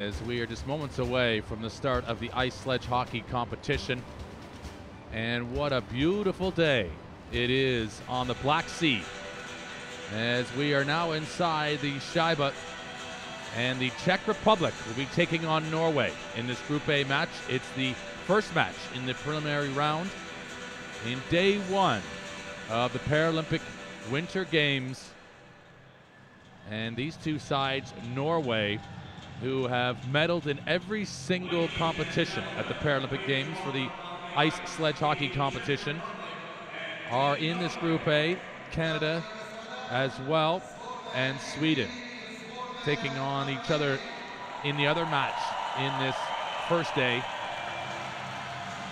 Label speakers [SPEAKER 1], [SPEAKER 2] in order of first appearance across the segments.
[SPEAKER 1] as we are just moments away from the start of the ice sledge hockey competition. And what a beautiful day it is on the Black Sea as we are now inside the Shayba and the Czech Republic will be taking on Norway in this Group A match. It's the first match in the preliminary round in day one of the Paralympic Winter Games. And these two sides, Norway, who have medaled in every single competition at the Paralympic Games for the ice sledge hockey competition, are in this Group A. Canada as well, and Sweden taking on each other in the other match in this first day.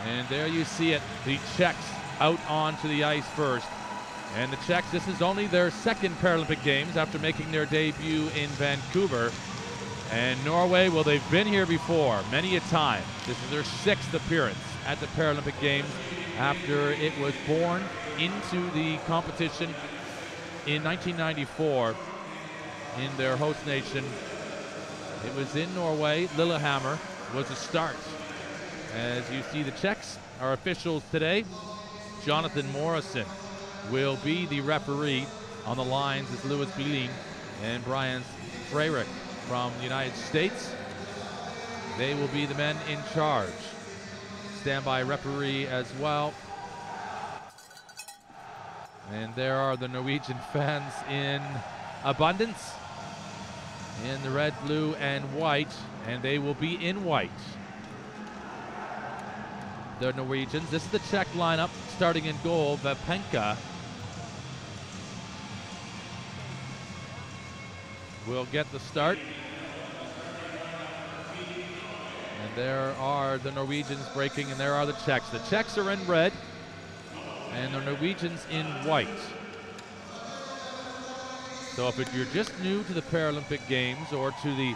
[SPEAKER 1] And there you see it, the Czechs out onto the ice first. And the Czechs, this is only their second Paralympic Games after making their debut in Vancouver. And Norway, well, they've been here before many a time. This is their sixth appearance at the Paralympic Games after it was born into the competition in 1994 in their host nation. It was in Norway. Lillehammer was a start. As you see, the Czechs are officials today. Jonathan Morrison will be the referee. On the lines is Louis Bilin and Brian Frerick from the United States. They will be the men in charge. Standby referee as well. And there are the Norwegian fans in abundance in the red, blue, and white, and they will be in white. The Norwegians. This is the Czech lineup starting in goal. Vapenka. will get the start. There are the Norwegians breaking, and there are the Czechs. The Czechs are in red, and the Norwegians in white. So if you're just new to the Paralympic Games or to the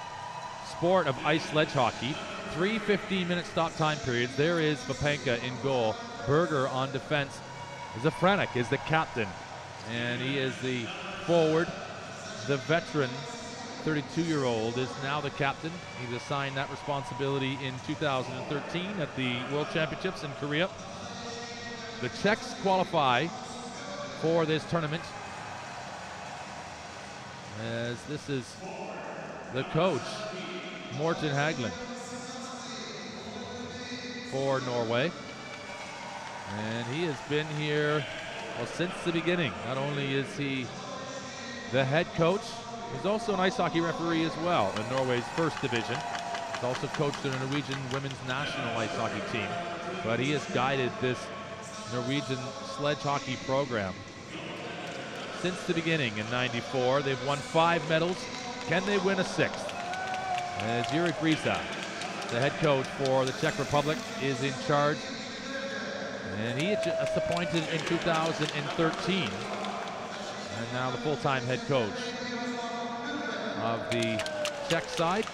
[SPEAKER 1] sport of ice sledge hockey, three 15-minute stop time periods. There is Vapenka in goal. Berger on defense. Zafranek is the captain, and he is the forward. The veteran 32-year-old is now the captain. He's assigned that responsibility in 2013 at the World Championships in Korea. The Czechs qualify for this tournament as this is the coach, Morten Haglund, for Norway. And he has been here well, since the beginning. Not only is he the head coach, he's also an ice hockey referee as well in Norway's first division. He's also coached the Norwegian women's national ice hockey team. But he has guided this Norwegian sledge hockey program since the beginning in 94. They've won five medals. Can they win a sixth? As Jiri Briza, the head coach for the Czech Republic, is in charge. And he just appointed in 2013. And now the full-time head coach of the Czech side.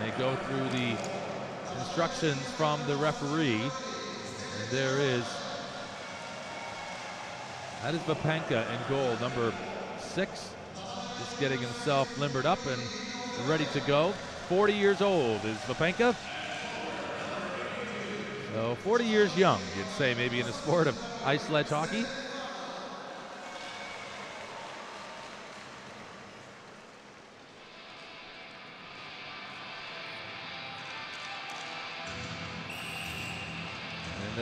[SPEAKER 1] They go through the instructions from the referee. And there is that is Vapenka in goal, number six. Just getting himself limbered up and ready to go. 40 years old is Vapenka. So 40 years young, you'd say, maybe in the sport of ice sledge hockey.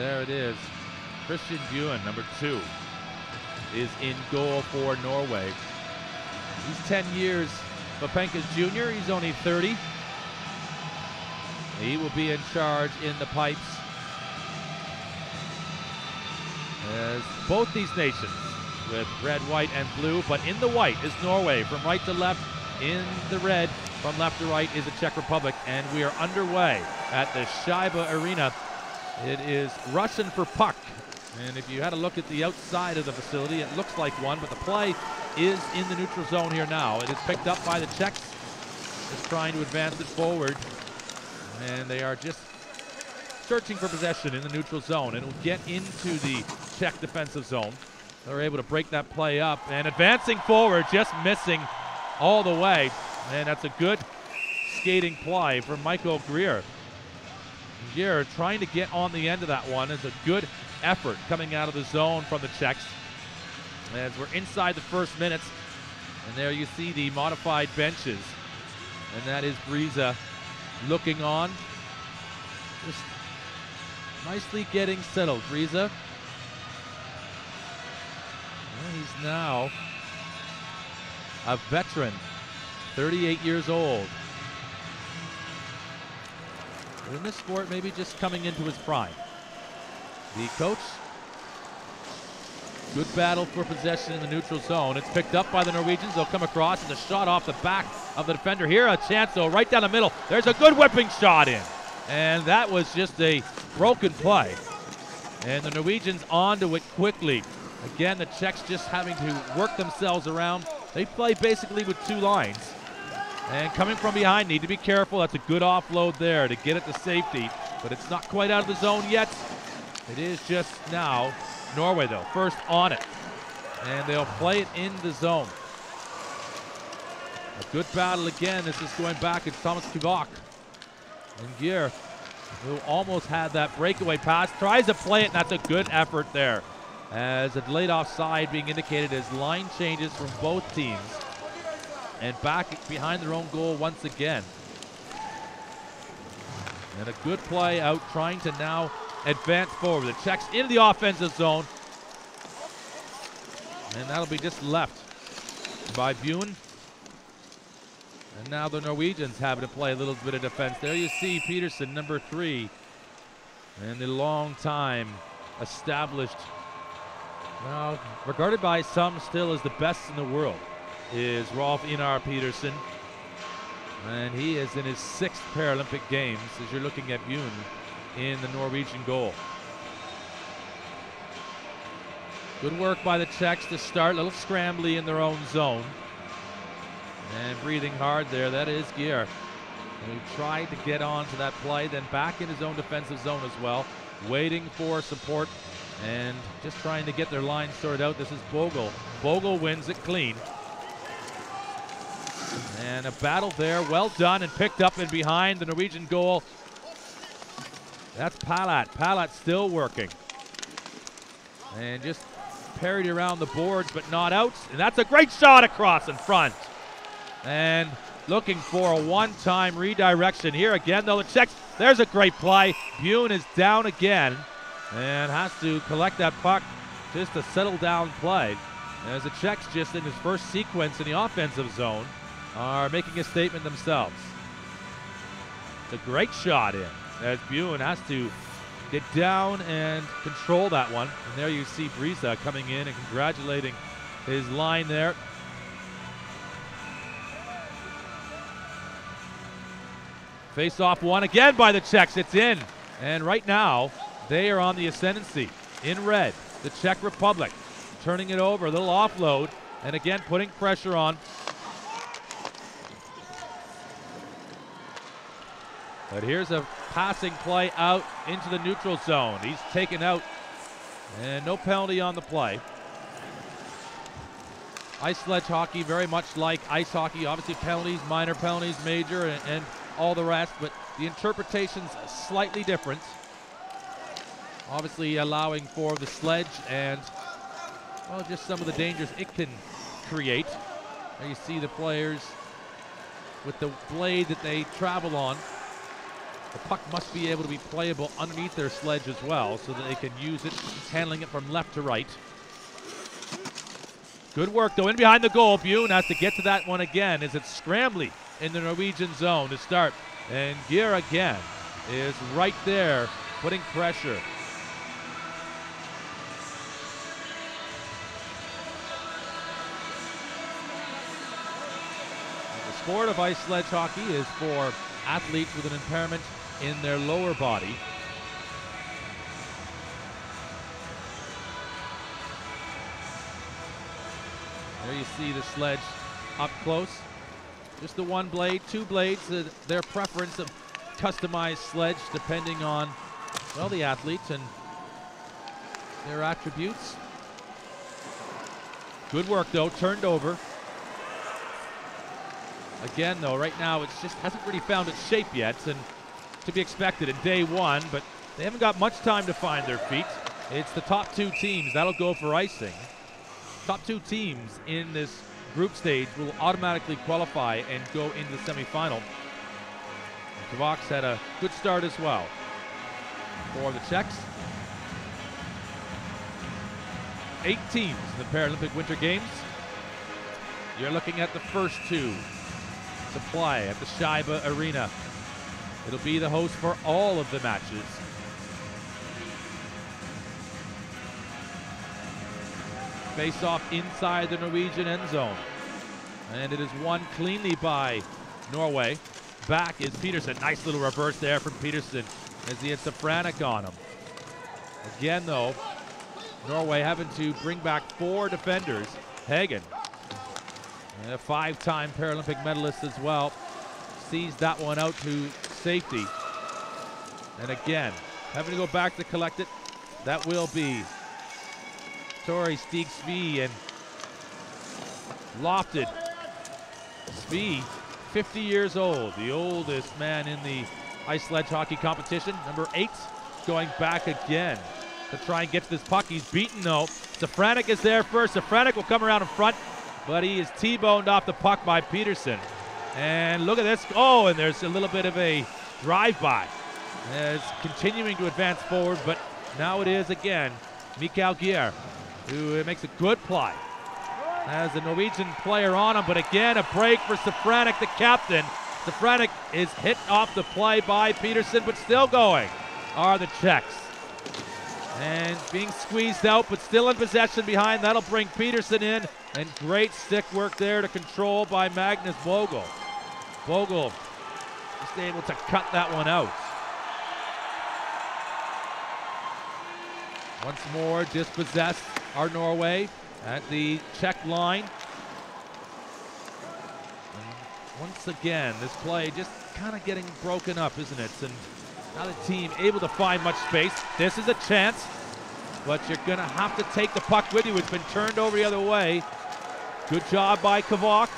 [SPEAKER 1] There it is. Christian Buen, number two is in goal for Norway. He's 10 years Vapenka's junior. He's only 30. He will be in charge in the pipes. As both these nations with red, white, and blue, but in the white is Norway. From right to left, in the red, from left to right is the Czech Republic. And we are underway at the Shayba Arena. It is Russian for puck and if you had a look at the outside of the facility, it looks like one, but the play is in the neutral zone here now. It is picked up by the Czechs, just trying to advance it forward. And they are just searching for possession in the neutral zone. And it will get into the Czech defensive zone. They're able to break that play up and advancing forward, just missing all the way. And that's a good skating play from Michael Geier. Geier trying to get on the end of that one is a good effort coming out of the zone from the Czechs. As we're inside the first minutes, and there you see the modified benches. And that is Briza looking on. Just nicely getting settled. Briza. He's now a veteran, 38 years old. In this sport, maybe just coming into his prime. The coach Good battle for possession in the neutral zone. It's picked up by the Norwegians. They'll come across. and a shot off the back of the defender here. A chance, though, right down the middle. There's a good whipping shot in. And that was just a broken play. And the Norwegians onto it quickly. Again, the Czechs just having to work themselves around. They play basically with two lines. And coming from behind, need to be careful. That's a good offload there to get it to safety. But it's not quite out of the zone yet. It is just now Norway, though, first on it. And they'll play it in the zone. A good battle again. This is going back. It's Thomas Kavak. And Geier, who almost had that breakaway pass, tries to play it, and that's a good effort there. As a delayed offside being indicated as line changes from both teams. And back behind their own goal once again. And a good play out trying to now advance forward. The Czechs into the offensive zone. And that'll be just left by Bjorn. And now the Norwegians having to play a little bit of defense. There you see Pedersen, number three. And the long time established, well, regarded by some still as the best in the world, is Rolf Einar Pedersen. And he is in his sixth Paralympic Games as you're looking at Bjorn in the Norwegian goal. Good work by the Czechs to start. A little scrambly in their own zone. And breathing hard there. That is Geier. Who tried to get on to that play, then back in his own defensive zone as well. Waiting for support and just trying to get their line sorted out. This is Bogle. Bogle wins it clean. And a battle there, well done and picked up and behind the Norwegian goal that's Palat. Palat still working. And just parried around the boards, but not out. And that's a great shot across in front. And looking for a one-time redirection here again, though the Czechs. There's a great play. Buen is down again and has to collect that puck just a settle down play. As the Czechs just in his first sequence in the offensive zone are making a statement themselves. It's a great shot in as Buen has to get down and control that one. And there you see Briza coming in and congratulating his line there. Face off one again by the Czechs. It's in. And right now, they are on the ascendancy in red. The Czech Republic turning it over, a little offload, and again putting pressure on. But here's a passing play out into the neutral zone. He's taken out, and no penalty on the play. Ice sledge hockey, very much like ice hockey. Obviously, penalties, minor penalties, major, and, and all the rest, but the interpretation's slightly different. Obviously, allowing for the sledge and, well, just some of the dangers it can create. You see the players with the blade that they travel on. The puck must be able to be playable underneath their sledge as well so that they can use it, handling it from left to right. Good work, though, in behind the goal. Buen has to get to that one again as it's Scrambly in the Norwegian zone to start. And Geier again is right there putting pressure. The sport of ice sledge hockey is for athletes with an impairment in their lower body. There you see the sledge up close. Just the one blade, two blades, uh, their preference of customized sledge depending on, well, the athletes and their attributes. Good work though, turned over. Again, though, right now it just hasn't really found its shape yet, and to be expected in day one, but they haven't got much time to find their feet. It's the top two teams that'll go for icing. Top two teams in this group stage will automatically qualify and go into the semifinal. Kavak's had a good start as well. For the Czechs, eight teams in the Paralympic Winter Games. You're looking at the first two to play at the Shayba Arena. It'll be the host for all of the matches. Face off inside the Norwegian end zone. And it is won cleanly by Norway. Back is Pedersen. Nice little reverse there from Pedersen as he hits frantic on him. Again, though, Norway having to bring back four defenders. Hagen, a five-time Paralympic medalist as well, sees that one out to safety. And again, having to go back to collect it. That will be Tori Stig Svee and lofted. Svee, 50 years old, the oldest man in the ice sledge hockey competition. Number eight, going back again to try and get to this puck. He's beaten though. Safranek is there first. Safranek will come around in front, but he is T-boned off the puck by Pedersen. And look at this. Oh, and there's a little bit of a drive-by. It's continuing to advance forward, but now it is again Mikael Geier who uh, makes a good play. Has a Norwegian player on him, but again a break for Safranek, the captain. Safranek is hit off the play by Pedersen, but still going are the Czechs. And being squeezed out, but still in possession behind. That'll bring Pedersen in. And great stick work there to control by Magnus Bogle. Bogle just able to cut that one out. Once more, dispossessed are Norway at the Czech line. And once again, this play just kind of getting broken up, isn't it? And not a team able to find much space. This is a chance, but you're going to have to take the puck with you. It's been turned over the other way. Good job by Kavak.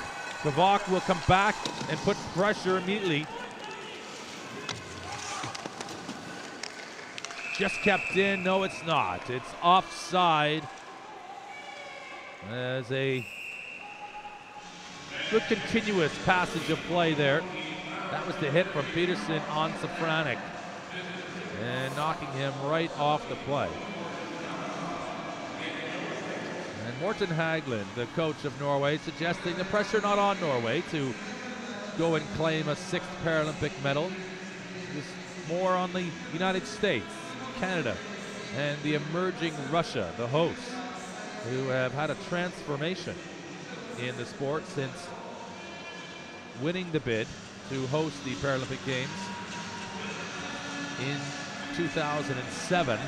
[SPEAKER 1] Kavak will come back and put pressure immediately Just kept in. No, it's not. It's offside. As a good continuous passage of play there. That was the hit from Pedersen on Safranek. And knocking him right off the play. And Morten Haglund, the coach of Norway, suggesting the pressure not on Norway to go and claim a sixth Paralympic medal. It more on the United States. Canada and the emerging Russia, the hosts, who have had a transformation in the sport since winning the bid to host the Paralympic Games in 2007.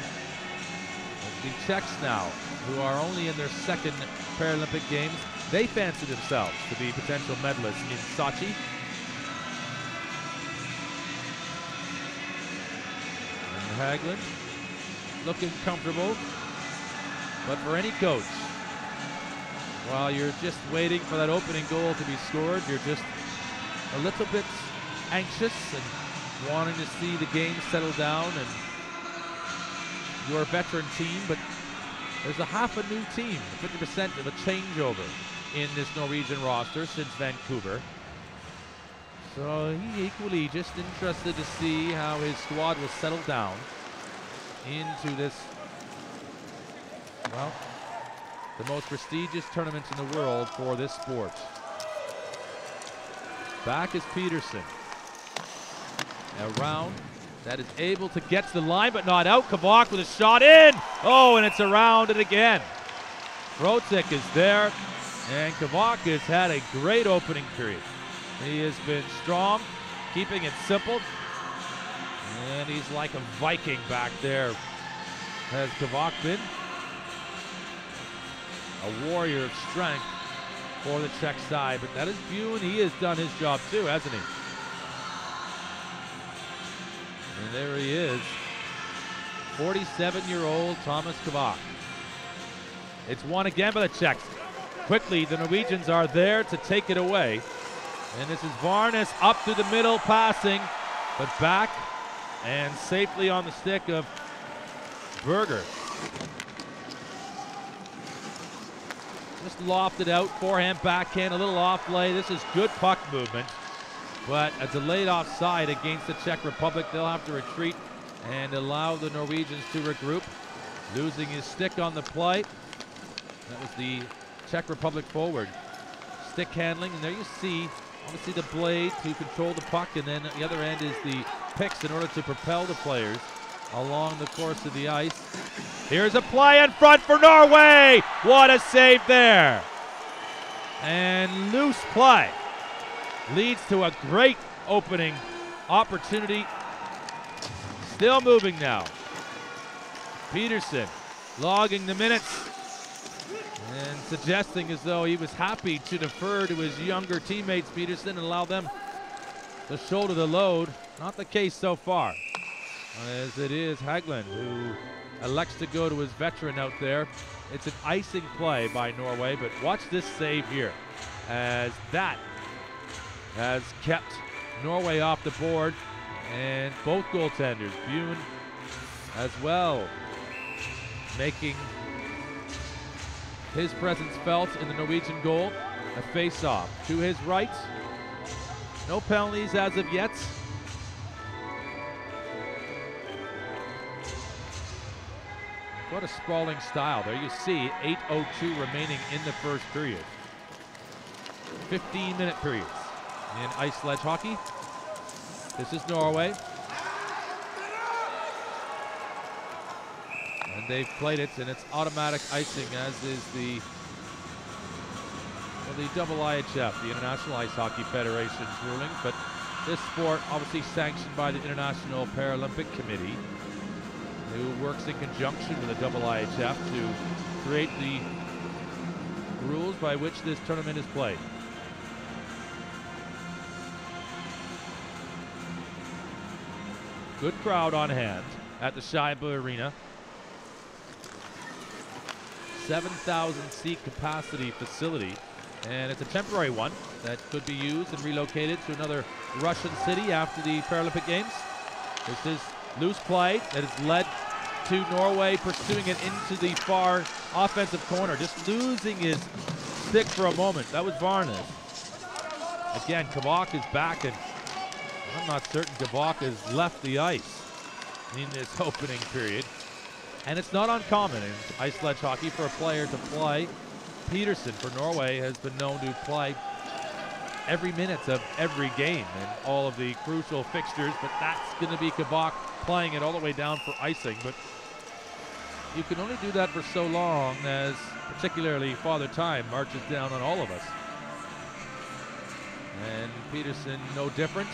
[SPEAKER 1] The Czechs now, who are only in their second Paralympic Games, they fancy themselves to be potential medalists in Sochi And Haglund looking comfortable. But for any coach, while you're just waiting for that opening goal to be scored, you're just a little bit anxious and wanting to see the game settle down and your veteran team, but there's a half a new team, 50% of a changeover in this Norwegian roster since Vancouver. So he equally just interested to see how his squad will settle down into this, well, the most prestigious tournament in the world for this sport. Back is Pedersen. Around that is able to get to the line but not out. Kavak with a shot in. Oh, and it's around it again. Rotik is there, and Kavak has had a great opening period. He has been strong, keeping it simple. And he's like a Viking back there. Has Kavak been a warrior of strength for the Czech side. But that is Buen. He has done his job too, hasn't he? And there he is. 47-year-old Thomas Kavak. It's won again by the Czechs. Quickly, the Norwegians are there to take it away. And this is Vaernes up through the middle passing, but back and safely on the stick of Berger. Just lofted out, forehand, backhand, a little off play. This is good puck movement, but a delayed offside against the Czech Republic. They'll have to retreat and allow the Norwegians to regroup. Losing his stick on the play. That was the Czech Republic forward. Stick handling, and there you see, obviously the blade to control the puck, and then the other end is the picks in order to propel the players along the course of the ice. Here's a play in front for Norway. What a save there. And loose play leads to a great opening opportunity. Still moving now. Pedersen logging the minutes and suggesting as though he was happy to defer to his younger teammates, Pedersen, and allow them to shoulder the load. Not the case so far, as it is Haglund who elects to go to his veteran out there. It's an icing play by Norway, but watch this save here, as that has kept Norway off the board, and both goaltenders, Buen as well, making his presence felt in the Norwegian goal. A face-off to his right. No penalties as of yet. What a sprawling style. There you see 8.02 remaining in the first period. 15 minute periods in ice sledge hockey. This is Norway. And they've played it, and it's automatic icing, as is the well, the double IHF, the International Ice Hockey Federation's ruling. But this sport, obviously sanctioned by the International Paralympic Committee, who works in conjunction with the double IHF to create the rules by which this tournament is played. Good crowd on hand at the Shayba Arena. 7,000 seat capacity facility. And it's a temporary one that could be used and relocated to another Russian city after the Paralympic Games. This is loose play that has led to Norway pursuing it into the far offensive corner, just losing his stick for a moment. That was Vaernes. Again, Kavak is back, and I'm not certain Kavak has left the ice in this opening period. And it's not uncommon in ice sledge hockey for a player to play. Pedersen for Norway has been known to play every minute of every game and all of the crucial fixtures, but that's going to be Kavak playing it all the way down for icing. But you can only do that for so long as particularly Father Time marches down on all of us. And Pedersen no different.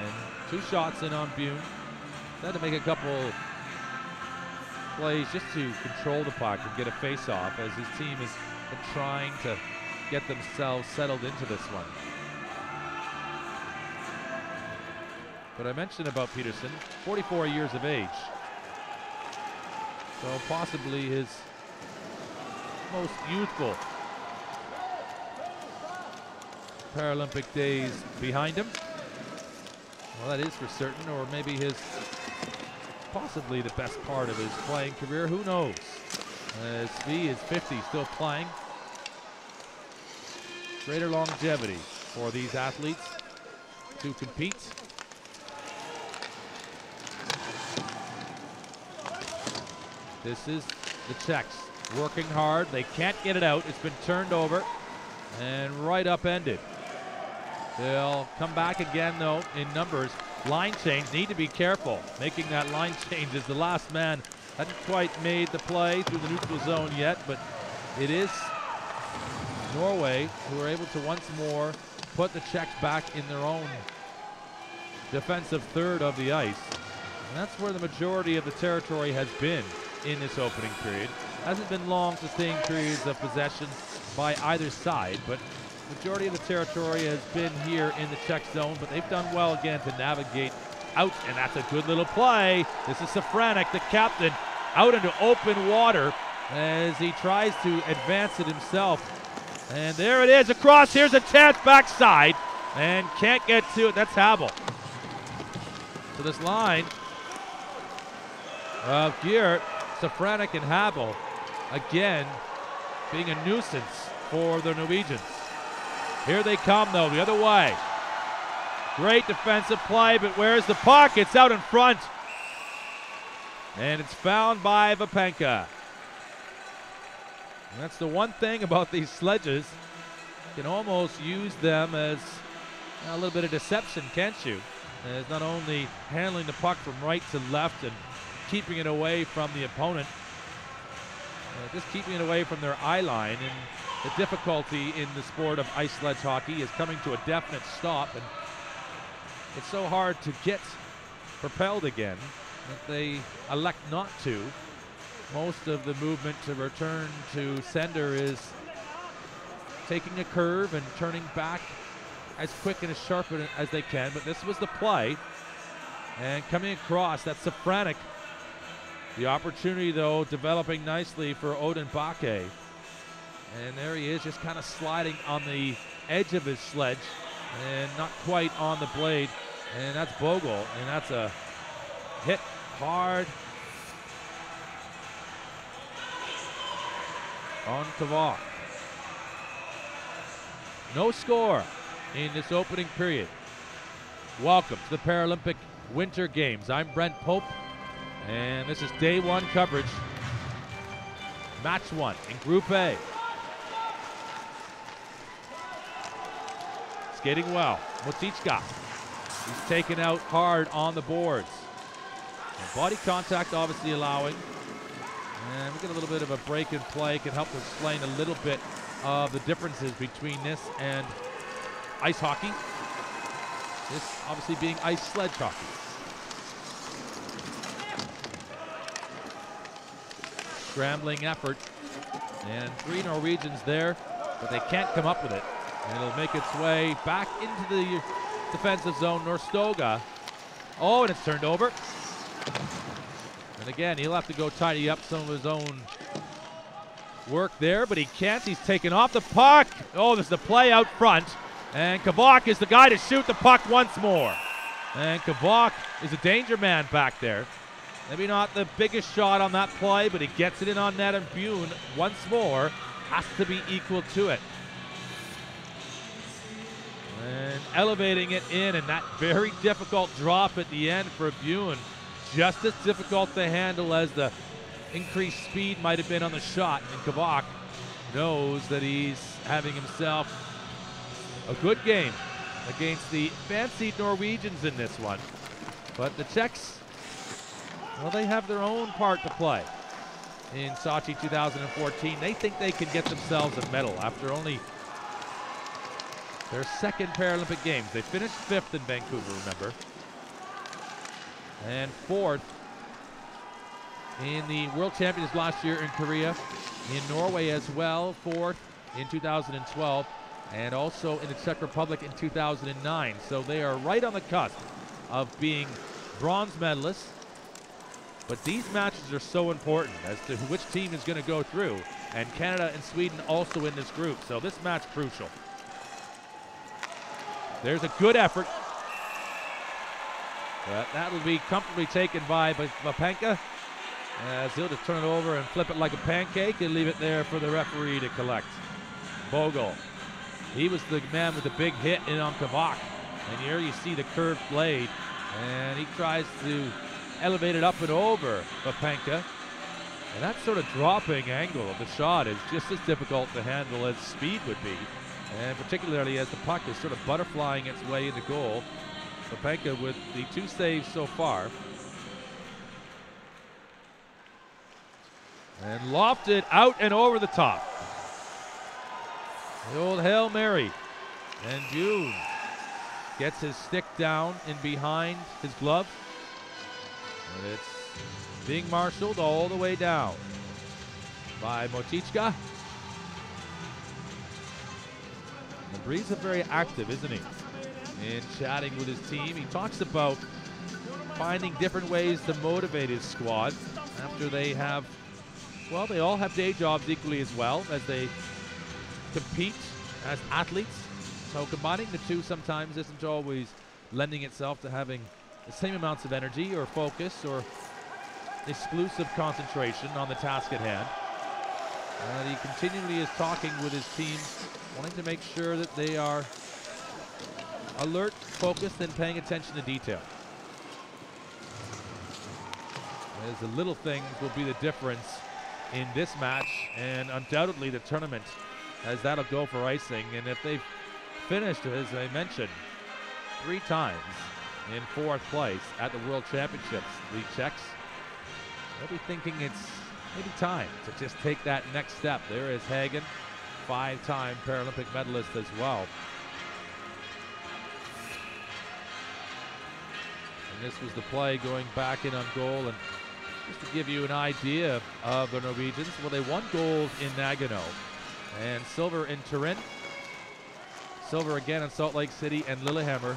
[SPEAKER 1] And two shots in on Buen. Had to make a couple plays just to control the puck and get a face-off as his team is trying to get themselves settled into this one. But I mentioned about Pedersen, 44 years of age. So possibly his most youthful Paralympic days behind him. Well, that is for certain, or maybe his possibly the best part of his playing career. Who knows? Uh, As V is 50, still playing. Greater longevity for these athletes to compete. This is the Czechs working hard. They can't get it out. It's been turned over and right upended. They'll come back again, though, in numbers. Line change, need to be careful. Making that line change is the last man hadn't quite made the play through the neutral zone yet, but it is Norway who are able to once more put the Czechs back in their own defensive third of the ice. And that's where the majority of the territory has been in this opening period. Hasn't been long sustained periods of possession by either side, but majority of the territory has been here in the Czech zone, but they've done well again to navigate out, and that's a good little play. This is Safranek, the captain, out into open water, as he tries to advance it himself. And there it is across. Here's a chance backside and can't get to it. That's Habel. So this line of Geier, Safranek, and Habel again being a nuisance for the Norwegians. Here they come though, the other way. Great defensive play, but where's the puck? It's out in front. And it's found by Vapenka. And that's the one thing about these sledges. You can almost use them as a little bit of deception, can't you? As not only handling the puck from right to left and keeping it away from the opponent, just keeping it away from their eye line. And the difficulty in the sport of ice sledge hockey is coming to a definite stop. And it's so hard to get propelled again that they elect not to. Most of the movement to return to sender is taking a curve and turning back as quick and as sharp as they can. But this was the play. And coming across, that's Safranek. The opportunity, though, developing nicely for Odin Bake. And there he is, just kind of sliding on the edge of his sledge and not quite on the blade. And that's Bogle, and that's a hit hard on Kavak. No score in this opening period. Welcome to the Paralympic Winter Games. I'm Brent Pope, and this is day one coverage. Match one in Group A. Skating well. Motichka. He's taken out hard on the boards. And body contact obviously allowing. And we get a little bit of a break in play. Can help explain a little bit of the differences between this and ice hockey. This obviously being ice sledge hockey. Scrambling effort. And three Norwegians there, but they can't come up with it. And it'll make its way back into the defensive zone. Norstoga. Oh, and it's turned over. And again, he'll have to go tidy up some of his own work there, but he can't. He's taken off the puck. Oh, there's the play out front. And Kavak is the guy to shoot the puck once more. And Kavak is a danger man back there. Maybe not the biggest shot on that play, but he gets it in on net, and Buen once more has to be equal to it. And elevating it in, and that very difficult drop at the end for Buen. Just as difficult to handle as the increased speed might have been on the shot. And Kavak knows that he's having himself a good game against the fancied Norwegians in this one. But the Czechs, well, they have their own part to play in Sochi 2014. They think they can get themselves a medal after only their second Paralympic Games. They finished fifth in Vancouver, remember. And fourth in the World Championships last year in Korea. In Norway as well, fourth in 2012 and also in the Czech Republic in 2009. So they are right on the cusp of being bronze medalists. But these matches are so important as to which team is going to go through. And Canada and Sweden also in this group. So this match crucial. There's a good effort. But that will be comfortably taken by Vapenka. As he'll just turn it over and flip it like a pancake and leave it there for the referee to collect. Bogle he was the man with the big hit in on Kavak. And here you see the curved blade. And he tries to elevate it up and over Vapenka. And that sort of dropping angle of the shot is just as difficult to handle as speed would be. And particularly as the puck is sort of butterflying its way into goal. Vapenka with the two saves so far. And lofted out and over the top. The old Hail Mary. And Buen gets his stick down in behind his glove. And it's being marshaled all the way down by Motichka. Is very active, isn't he? In chatting with his team. He talks about finding different ways to motivate his squad after they have well, they all have day jobs equally as well as they compete as athletes. So combining the two sometimes isn't always lending itself to having the same amounts of energy or focus or exclusive concentration on the task at hand. And he continually is talking with his team, wanting to make sure that they are alert, focused, and paying attention to detail. As the little things will be the difference in this match and undoubtedly the tournament as that'll go for icing. And if they've finished, as I mentioned, three times in fourth place at the World Championships, the Czechs, they'll be thinking it's maybe time to just take that next step. There is Hagen, five-time Paralympic medalist as well. And this was the play going back in on goal and just to give you an idea of the Norwegians, well, they won gold in Nagano and silver in Turin, silver again in Salt Lake City and Lillehammer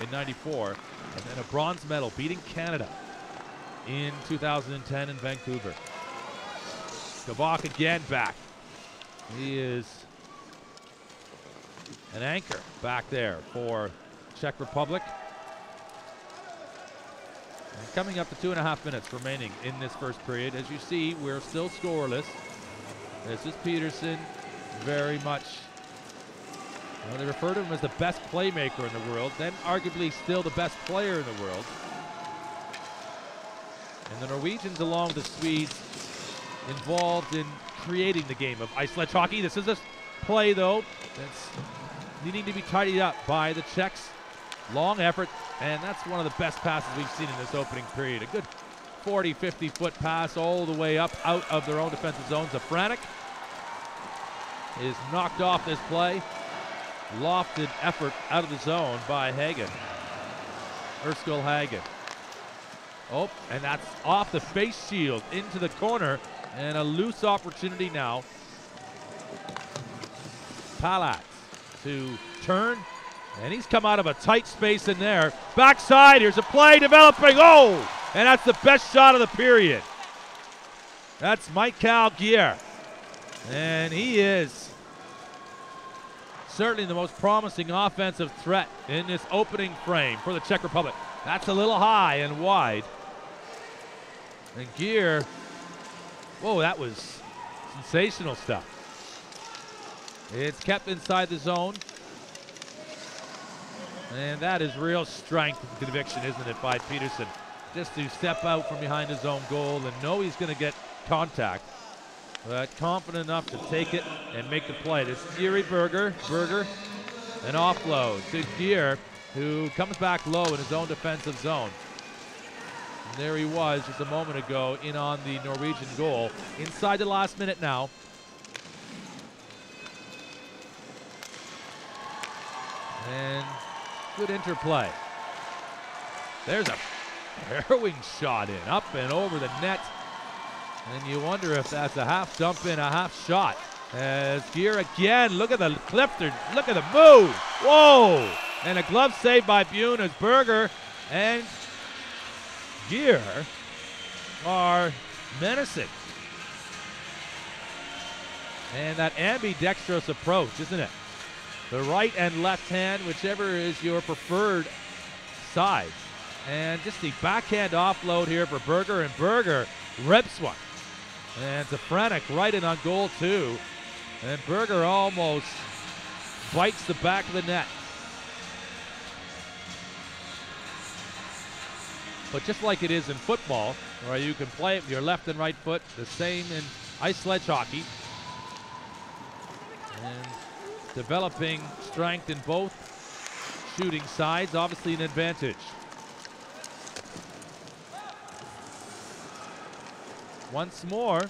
[SPEAKER 1] in 94, and then a bronze medal beating Canada in 2010 in Vancouver. Kavak again back. He is an anchor back there for Czech Republic. And coming up to two and a half minutes remaining in this first period. As you see, we're still scoreless. This is Pedersen, very much. Well, they refer to him as the best playmaker in the world, then arguably still the best player in the world. And the Norwegians, along with the Swedes, involved in creating the game of ice sledge hockey. This is a play, though, that's needing to be tidied up by the Czechs. Long effort, and that's one of the best passes we've seen in this opening period. A good 40, 50 foot pass all the way up out of their own defensive zones. Zafranek is knocked off this play. Lofted effort out of the zone by Hagen. Eskil Hagen. Oh, and that's off the face shield into the corner. And a loose opportunity now. Palat to turn. And he's come out of a tight space in there. Backside, here's a play developing. Oh, and that's the best shot of the period. That's Michael Geier. And he is certainly the most promising offensive threat in this opening frame for the Czech Republic. That's a little high and wide. And Geier, whoa, that was sensational stuff. It's kept inside the zone. And that is real strength and conviction, isn't it, by Pedersen? Just to step out from behind his own goal and know he's going to get contact. But confident enough to take it and make the play. This is Yuri Berger. Berger, an offload to Geier, who comes back low in his own defensive zone. And there he was just a moment ago in on the Norwegian goal. Inside the last minute now. And good interplay. There's a harrowing shot in, up and over the net. And you wonder if that's a half dump in, a half shot. As Geier again, look at the Clifton, look at the move. Whoa! And a glove save by Buen as Berger and Geier are menacing. And that ambidextrous approach, isn't it? The right and left hand, whichever is your preferred side. And just the backhand offload here for Berger, and Berger rips one. And Zafranek right in on goal two. And Berger almost bites the back of the net. But just like it is in football, where you can play it with your left and right foot, the same in ice sledge hockey. And developing strength in both shooting sides, obviously an advantage. Once more,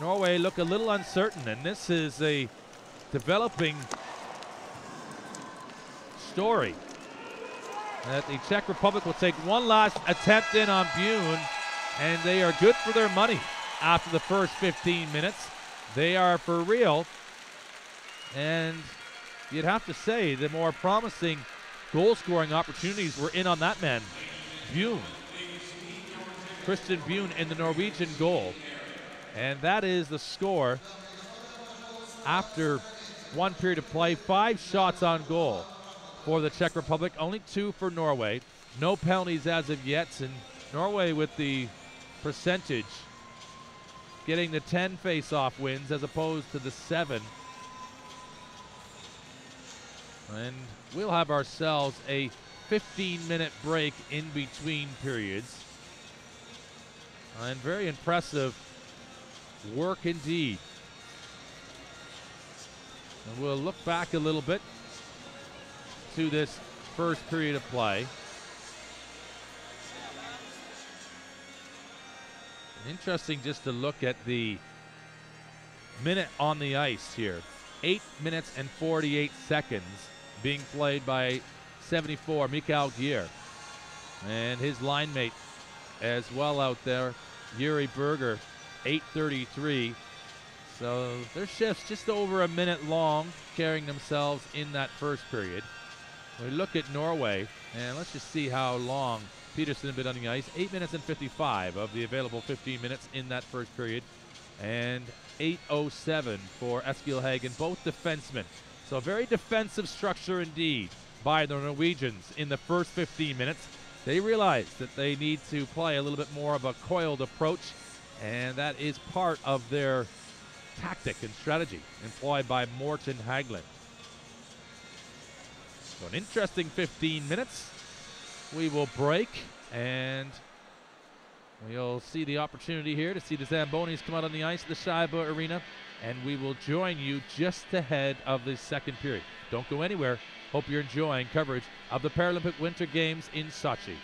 [SPEAKER 1] Norway look a little uncertain, and this is a developing story. That the Czech Republic will take one last attempt in on Buen, and they are good for their money after the first 15 minutes. They are for real. And you'd have to say the more promising goal scoring opportunities were in on that man, Buen. Christian Buen in the Norwegian goal. And that is the score after one period of play. Five shots on goal for the Czech Republic, only two for Norway. No penalties as of yet, and Norway with the percentage getting the 10 face-off wins as opposed to the seven. And we'll have ourselves a 15-minute break in between periods. And very impressive work indeed. And we'll look back a little bit this first period of play. Interesting just to look at the minute on the ice here. 8 minutes and 48 seconds being played by 74, Mikael Geier. And his line mate as well out there, Yuri Berger, 833. So their shifts just over a minute long, carrying themselves in that first period. We look at Norway, and let's just see how long Pedersen had been on the ice. 8 minutes and 55 of the available 15 minutes in that first period. And 8.07 for Eskil Hagen, both defensemen. So a very defensive structure indeed by the Norwegians in the first 15 minutes. They realize that they need to play a little bit more of a coiled approach, and that is part of their tactic and strategy employed by Morten Haglund. So an interesting 15 minutes. We will break and we'll see the opportunity here to see the Zambonis come out on the ice at the Shayba Arena and we will join you just ahead of the second period. Don't go anywhere. Hope you're enjoying coverage of the Paralympic Winter Games in Sochi.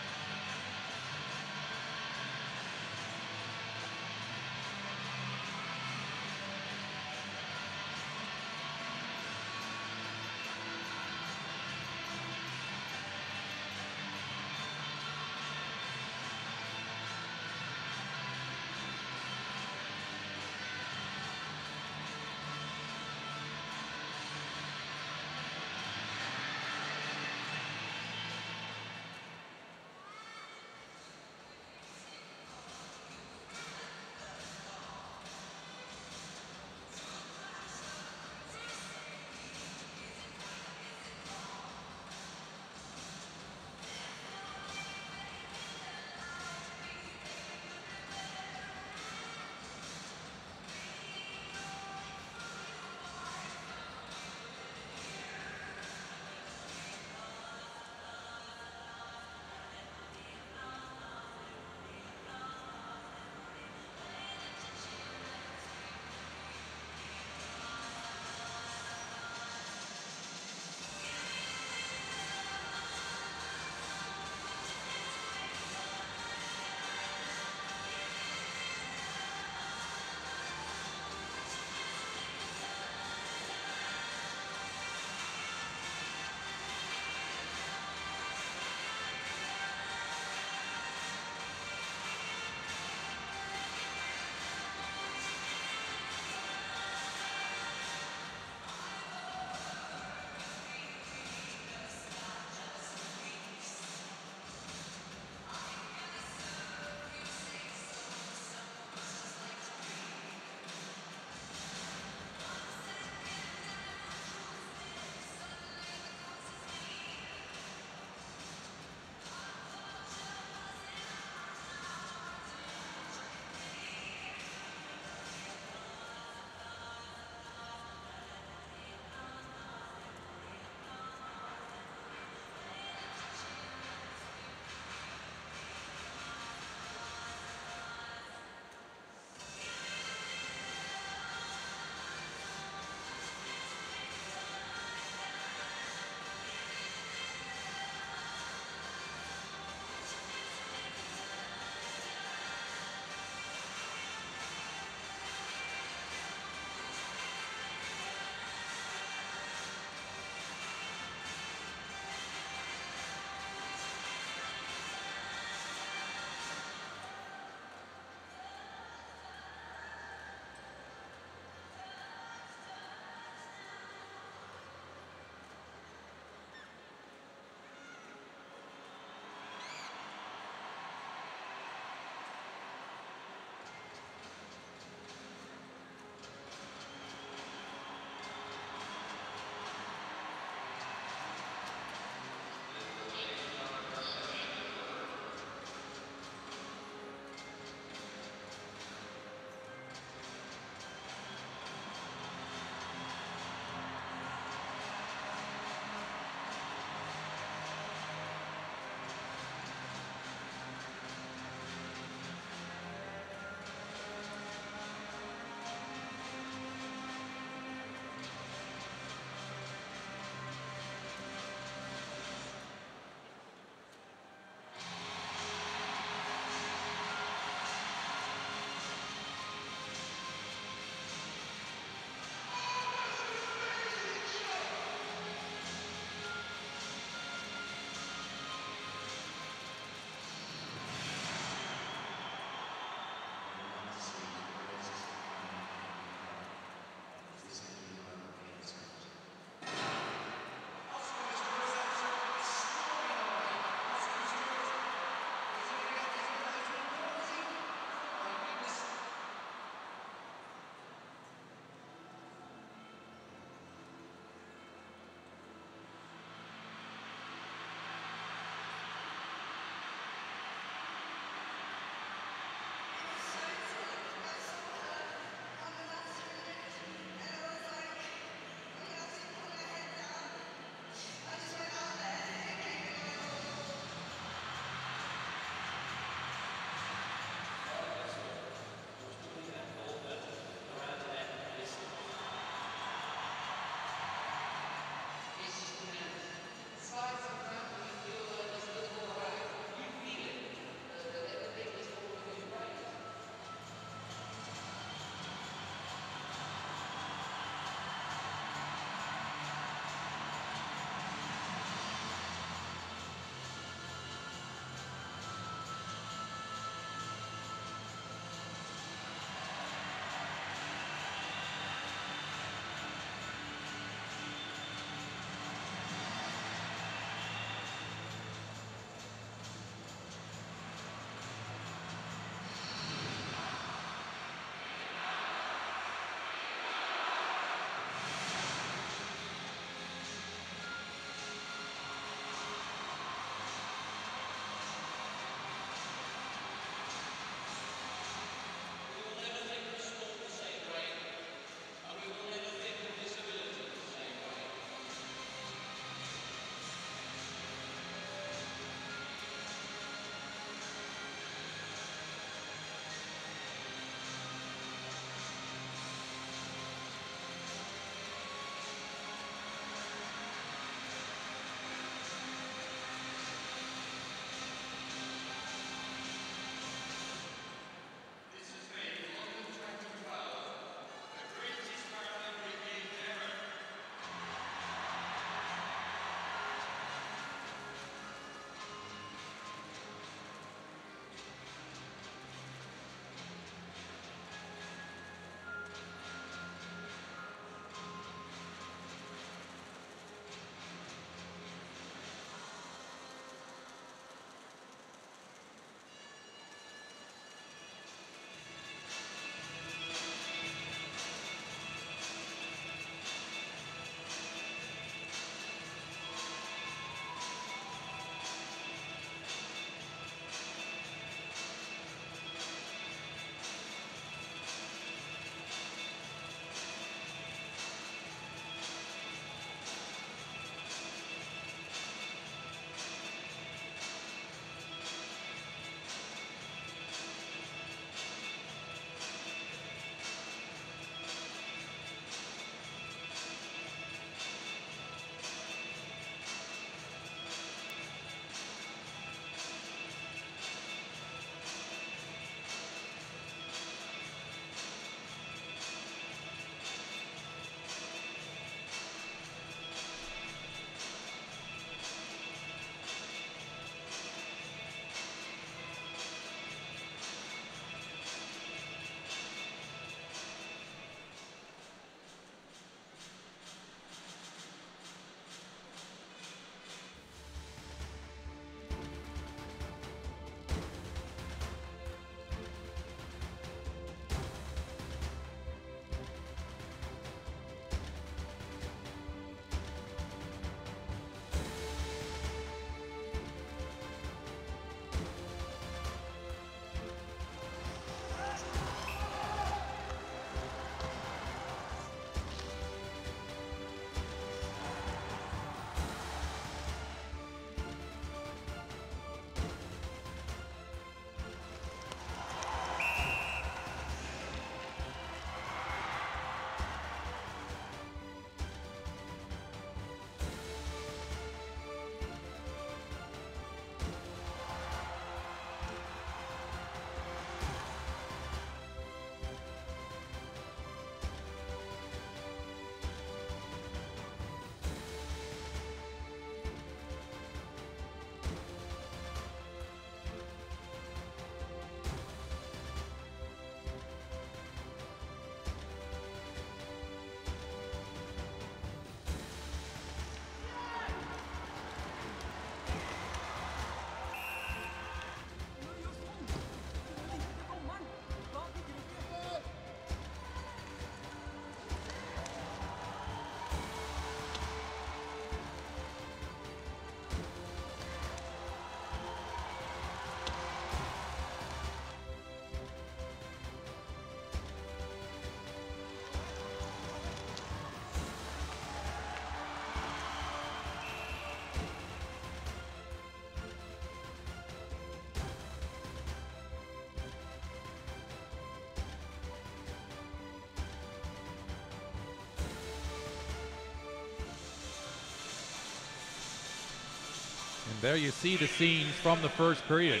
[SPEAKER 1] There you see the scenes from the first period.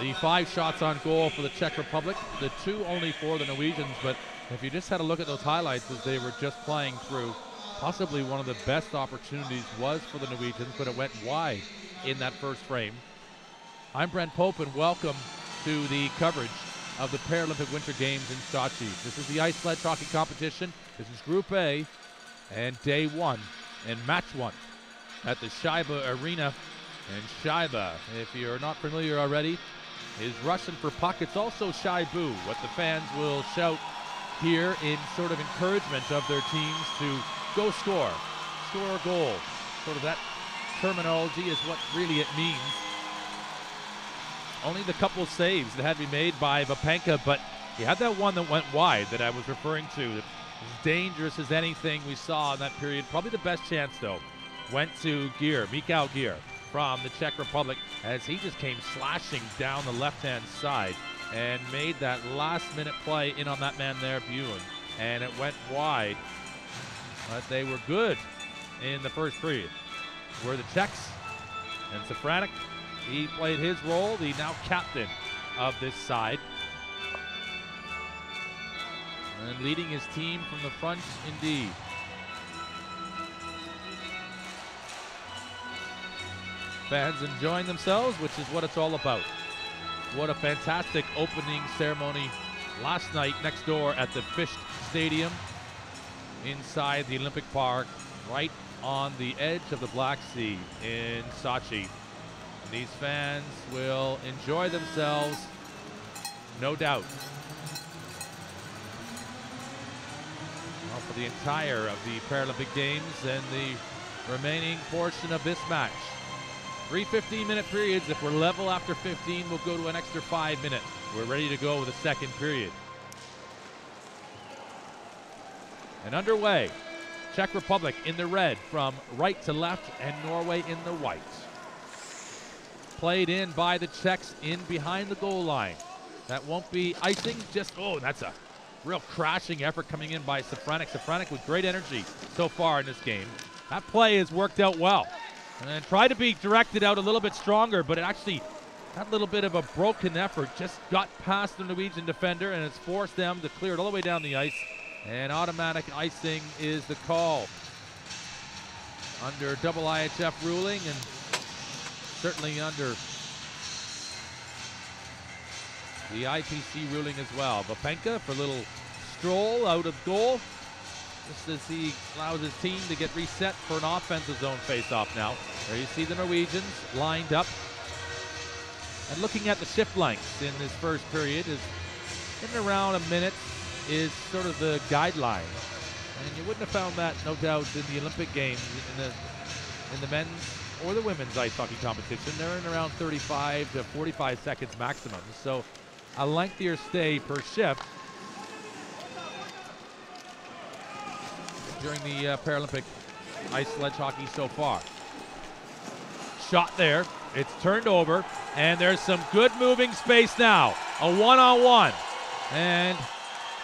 [SPEAKER 1] The five shots on goal for the Czech Republic, the two only for the Norwegians. But if you just had a look at those highlights as they were just playing through, possibly one of the best opportunities was for the Norwegians, but it went wide in that first frame. I'm Brent Pope, and welcome to the coverage of the Paralympic Winter Games in Sochi. This is the ice sledge hockey competition. This is Group A and day one and match one at the Shayba Arena. And Shayba, if you're not familiar already, is Russian for puck. It's also Shaibu, what the fans will shout here in sort of encouragement of their teams to go score, score a goal. Sort of that terminology is what really it means. Only the couple saves that had to be made by Vapenka, but he had that one that went wide that I was referring to. As dangerous as anything we saw in that period. Probably the best chance, though, went to Geier, Mikhail Geier from the Czech Republic as he just came slashing down the left-hand side and made that last-minute play in on that man there, Buen. And it went wide, but they were good in the first period. Were the Czechs and Safranek, he played his role, the now captain of this side. And leading his team from the front indeed. Fans enjoying themselves, which is what it's all about. What a fantastic opening ceremony last night next door at the Fisht Stadium inside the Olympic Park, right on the edge of the Black Sea in Sochi. And these fans will enjoy themselves, no doubt. Well, for the entire of the Paralympic Games and the remaining portion of this match. Three 15 minute periods. If we're level after 15, we'll go to an extra five minute. We're ready to go with a second period. And underway. Czech Republic in the red from right to left, and Norway in the white. Played in by the Czechs in behind the goal line. That won't be icing, just, oh, that's a real crashing effort coming in by Safranek. Safranek with great energy so far in this game. That play has worked out well. And then tried to be directed out a little bit stronger, but it actually, that little bit of a broken effort just got past the Norwegian defender, and it's forced them to clear it all the way down the ice. And automatic icing is the call under double IHF ruling and certainly under the IPC ruling as well. Vapenka for a little stroll out of goal just as he allows his team to get reset for an offensive zone face-off now. There you see the Norwegians lined up. And looking at the shift lengths in this first period is in around a minute is sort of the guideline. And you wouldn't have found that, no doubt, in the Olympic Games, in the, in the men's or the women's ice hockey competition. They're in around 35 to 45 seconds maximum. So a lengthier stay per shift during the uh, Paralympic ice sledge hockey so far. Shot there. It's turned over, and there's some good moving space now. A one-on-one, and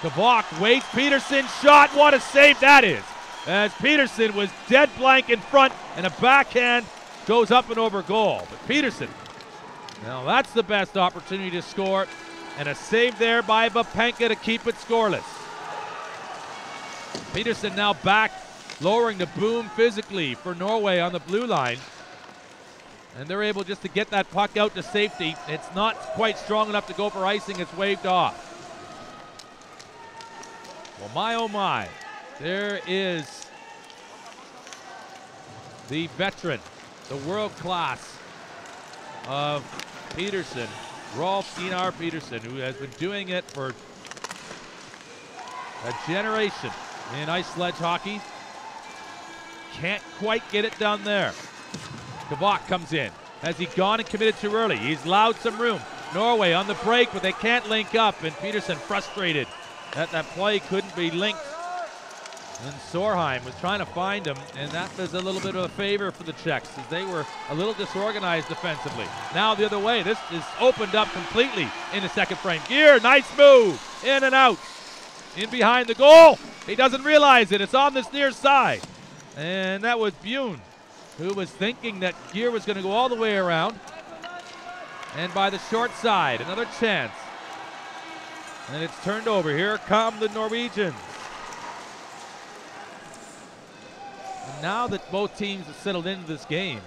[SPEAKER 1] Kavak waits. Pedersen shot. What a save that is! As Pedersen was dead blank in front, and a backhand goes up and over goal. But Pedersen, now that's the best opportunity to score, and a save there by Vapenka to keep it scoreless. Pedersen now back, lowering the boom physically for Norway on the blue line. And they're able just to get that puck out to safety. It's not quite strong enough to go for icing. It's waved off. Well, my oh my. There is the veteran, the world class of Pedersen, Rolf Einar Pedersen, who has been doing it for a generation in ice sledge hockey. Can't quite get it done there. Kavak comes in. Has he gone and committed too early? He's allowed some room. Norway on the break, but they can't link up, and Pedersen frustrated that that play couldn't be linked. And Sorheim was trying to find him, and that was a little bit of a favor for the Czechs as they were a little disorganized defensively. Now the other way, this is opened up completely in the second frame. Geier, nice move, in and out in behind the goal. He doesn't realize it. It's on this near side. And that was Buen who was thinking that Geier was going to go all the way around. And by the short side, another chance. And it's turned over. Here come the Norwegians. And now that both teams have settled into this game,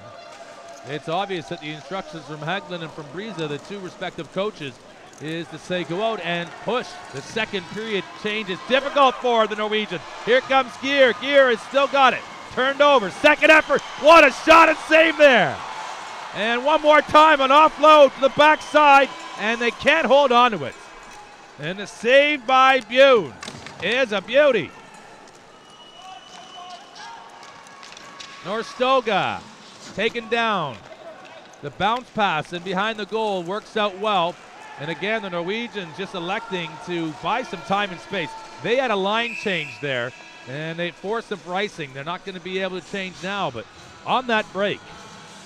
[SPEAKER 1] it's obvious that the instructions from Haglund and from Briza, the two respective coaches, is to say go out and push. The second period change is difficult for the Norwegian. Here comes Geier. Geier has still got it. Turned over. Second effort. What a shot and save there. And one more time, an offload to the backside, and they can't hold on to it. And the save by Buen is a beauty. Nordstoga taken down. The bounce pass and behind the goal works out well. And again, the Norwegians just electing to buy some time and space. They had a line change there, and they forced some pricing. They're not going to be able to change now, but on that break,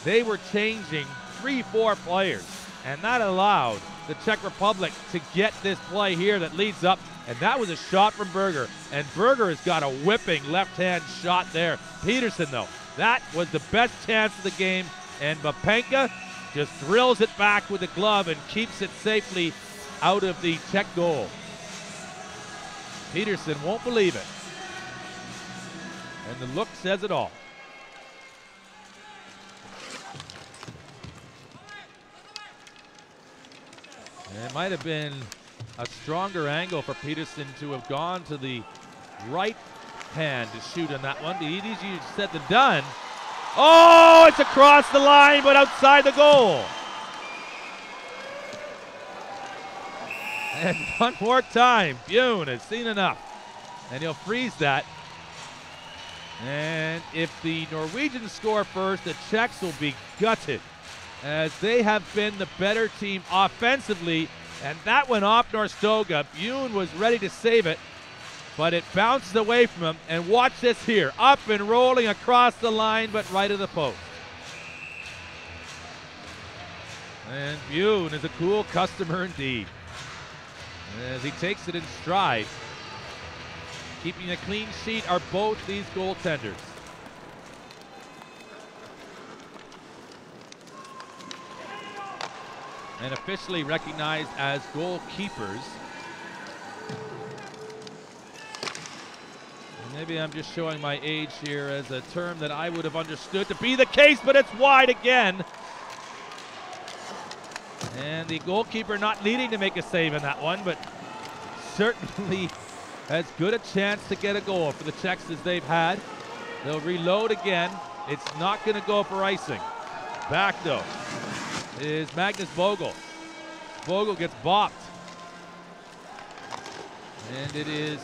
[SPEAKER 1] they were changing three, four players, and that allowed the Czech Republic to get this play here that leads up, and that was a shot from Berger, and Berger has got a whipping left-hand shot there. Pedersen, though, that was the best chance of the game, and Vapenka just drills it back with the glove and keeps it safely out of the Czech goal. Pedersen won't believe it. And the look says it all. And it might have been a stronger angle for Pedersen to have gone to the right hand to shoot on that one. Easier said than done. Oh, it's across the line, but outside the goal. And one more time, Buen has seen enough. And he'll freeze that. And if the Norwegians score first, the Czechs will be gutted as they have been the better team offensively. And that went off Nordstoga. Buen was ready to save it, but it bounces away from him. And watch this here up and rolling across the line, but right of the post. And Buen is a cool customer indeed. As he takes it in stride. Keeping a clean sheet are both these goaltenders. And officially recognized as goalkeepers. Maybe I'm just showing my age here as a term that I would have understood to be the case, but it's wide again. And the goalkeeper not needing to make a save in that one, but certainly as good a chance to get a goal for the Czechs as they've had. They'll reload again. It's not going to go for icing. Back though is Magnus Bogle. Bogle gets bopped. And it is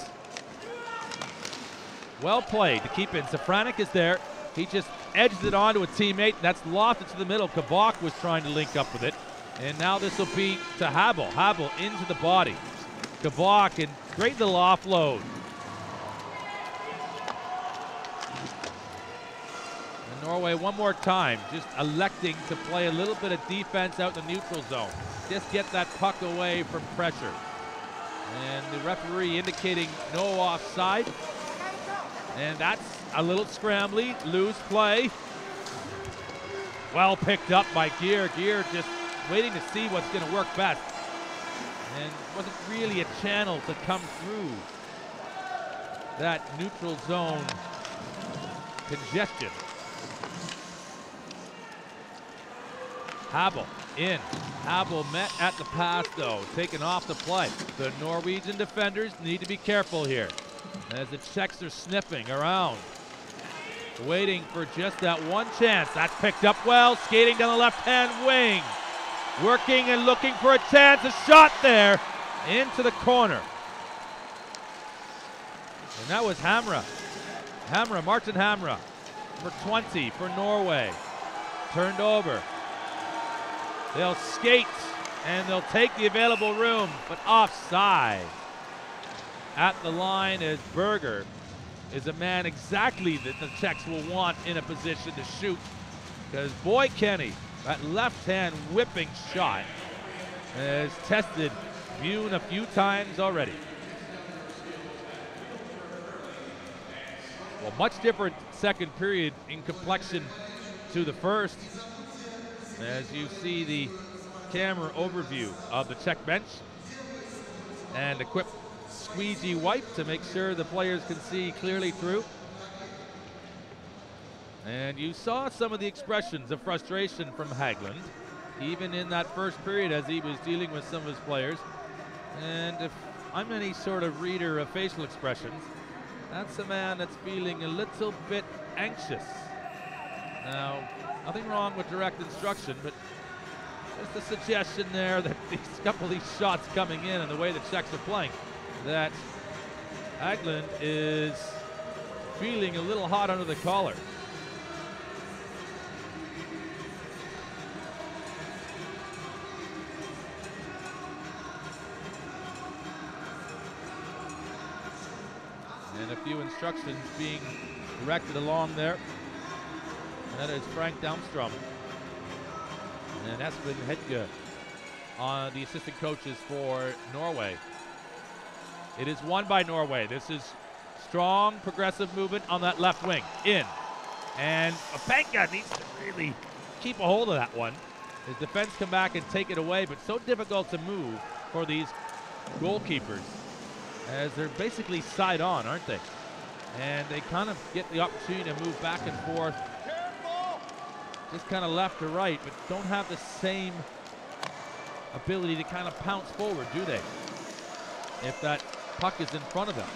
[SPEAKER 1] well played to keep in. Safranek is there. He just edges it onto a teammate. That's lofted to the middle. Kavak was trying to link up with it. And now this will be to Habel. Habel into the body. Kavak and great little offload. Norway one more time, just electing to play a little bit of defense out in the neutral zone. Just get that puck away from pressure. And the referee indicating no offside. And that's a little scrambly, loose play. Well picked up by Geier. Geier just waiting to see what's going to work best. And wasn't really a channel to come through that neutral zone congestion. Habel in. Habel met at the pass though, taken off the play. The Norwegian defenders need to be careful here as the Czechs are sniffing around. Waiting for just that one chance. That's picked up well, skating down the left-hand wing. Working and looking for a chance. A shot there into the corner. And that was Hamre. Hamre, Martin Hamre, for 20 for Norway. Turned over. They'll skate and they'll take the available room, but offside. At the line is Berger, is a man exactly that the Czechs will want in a position to shoot. Because boy, Kenny, that left-hand whipping shot has tested Buen a few times already. Well, much different second period in complexion to the first. As you see the camera overview of the Czech bench and quick squeegee wipe to make sure the players can see clearly through. And you saw some of the expressions of frustration from Haglund, even in that first period as he was dealing with some of his players. And if I'm any sort of reader of facial expressions, that's a man that's feeling a little bit anxious. Now, nothing wrong with direct instruction, but just a suggestion there that these couple of these shots coming in and the way the Czechs are playing, that Haglund is feeling a little hot under the collar. And a few instructions being directed along there. And that is Frank Dahlstrom and Espen Hedge on uh, the assistant coaches for Norway. It is won by Norway. This is strong progressive movement on that left wing. In. And Vapenka needs to really keep a hold of that one. His defense come back and take it away, but so difficult to move for these goalkeepers as they're basically side on, aren't they? And they kind of get the opportunity to move back and forth just kind of left to right, but don't have the same ability to kind of pounce forward, do they? If that puck is in front of them.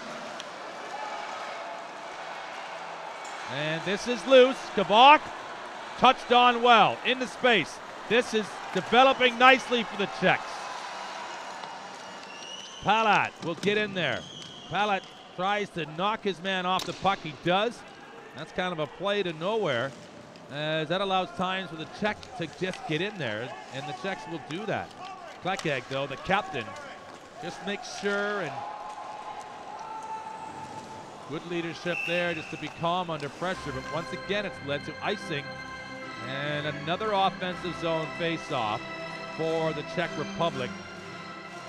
[SPEAKER 1] And this is loose. Kavak touched on well into space. This is developing nicely for the Czechs. Palat will get in there. Palat tries to knock his man off the puck. He does. That's kind of a play to nowhere as that allows times for the Czech to just get in there, and the Czechs will do that. Klekeg, though, the captain, just makes sure and good leadership there just to be calm under pressure, but once again it's led to icing and another offensive zone face-off for the Czech Republic.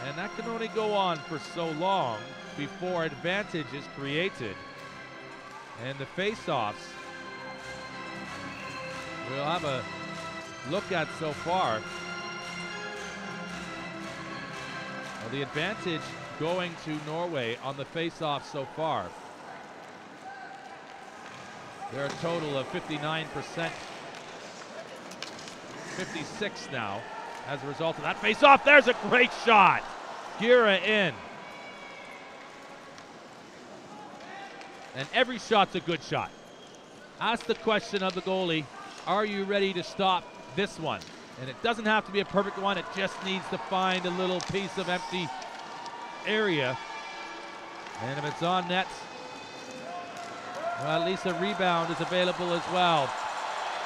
[SPEAKER 1] And that can only go on for so long before advantage is created. And the face-offs we'll have a look at so far. Well, the advantage going to Norway on the face-off so far. They're a total of 59%, 56 now as a result of that face-off. There's a great shot. Gira in. And every shot's a good shot. Ask the question of the goalie are you ready to stop this one? And it doesn't have to be a perfect one, it just needs to find a little piece of empty area. And if it's on net, well, at least a rebound is available as well.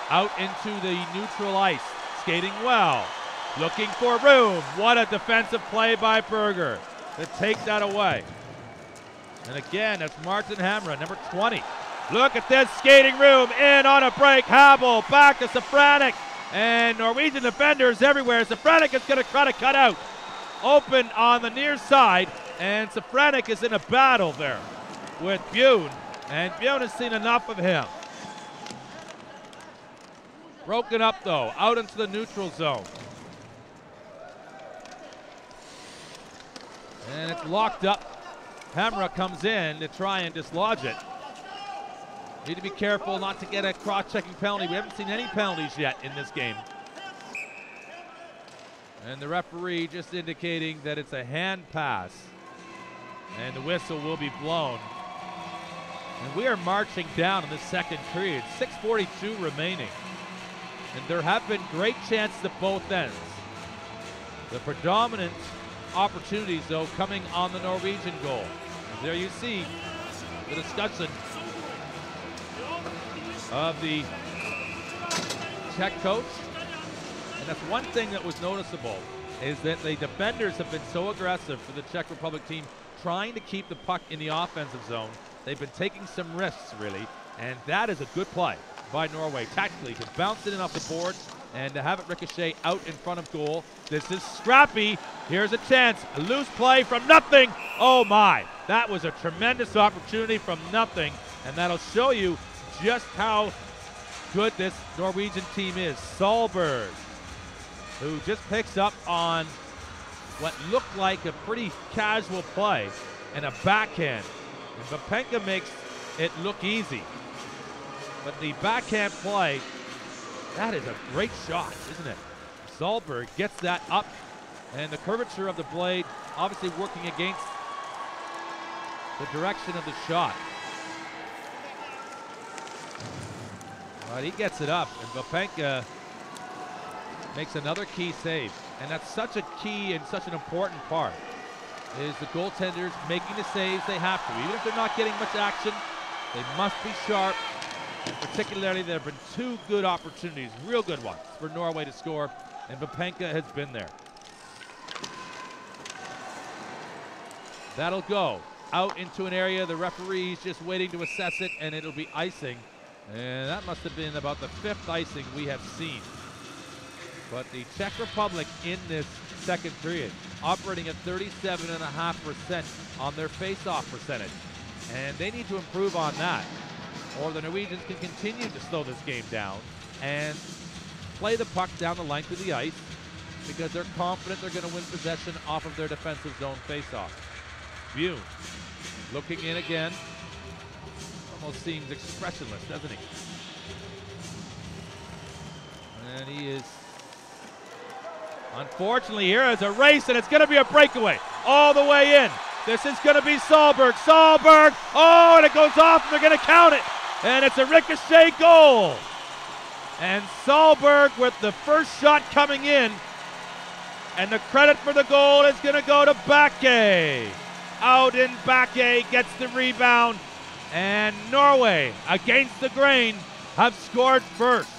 [SPEAKER 1] Out into the neutral ice, skating well, looking for room. What a defensive play by Berger to take that away. And again, that's Martin Hamre, number 20. Look at this skating room in on a break. Habel back to Safranek. And Norwegian defenders everywhere. Safranek is going to try to cut out. Open on the near side. And Safranek is in a battle there with Buen. And has seen enough of him. Broken up though, out into the neutral zone. And it's locked up. Hamre comes in to try and dislodge it. Need to be careful not to get a cross-checking penalty. We haven't seen any penalties yet in this game. And the referee just indicating that it's a hand pass. And the whistle will be blown. And we are marching down in the second period. 6.42 remaining. And there have been great chances at both ends. The predominant opportunities, though, coming on the Norwegian goal. There you see the discussion of the Czech coach. And that's one thing that was noticeable is that the defenders have been so aggressive for the Czech Republic team trying to keep the puck in the offensive zone. They've been taking some risks, really, and that is a good play by Norway tactically to bounce it in off the board and to have it ricochet out in front of goal. This is scrappy. Here's a chance. A loose play from nothing. Oh my. That was a tremendous opportunity from nothing. And that'll show you just how good this Norwegian team is. Solberg, who just picks up on what looked like a pretty casual play and a backhand. And Vapenka makes it look easy. But the backhand play, that is a great shot, isn't it? Solberg gets that up, and the curvature of the blade obviously working against the direction of the shot. But he gets it up, and Vapenka makes another key save. And that's such a key and such an important part is the goaltenders making the saves they have to. Even if they're not getting much action, they must be sharp. Particularly, there have been two good opportunities, real good ones, for Norway to score, and Vapenka has been there. That'll go out into an area. The referee's just waiting to assess it, and it'll be icing. And that must have been about the fifth icing we have seen. But the Czech Republic in this second period operating at 37.5% on their face-off percentage. And they need to improve on that, or the Norwegians can continue to slow this game down and play the puck down the length of the ice because they're confident they're going to win possession off of their defensive zone face-off. Buen looking in again. Almost seems expressionless, doesn't he? And he is Unfortunately, here is a race, and it's going to be a breakaway all the way in. This is going to be Solberg. Solberg. Oh, and it goes off, and they're going to count it. And it's a ricochet goal. And Solberg with the first shot coming in. And the credit for the goal is going to go to Bakke. Out in Bakke gets the rebound. And Norway, against the grain, have scored first.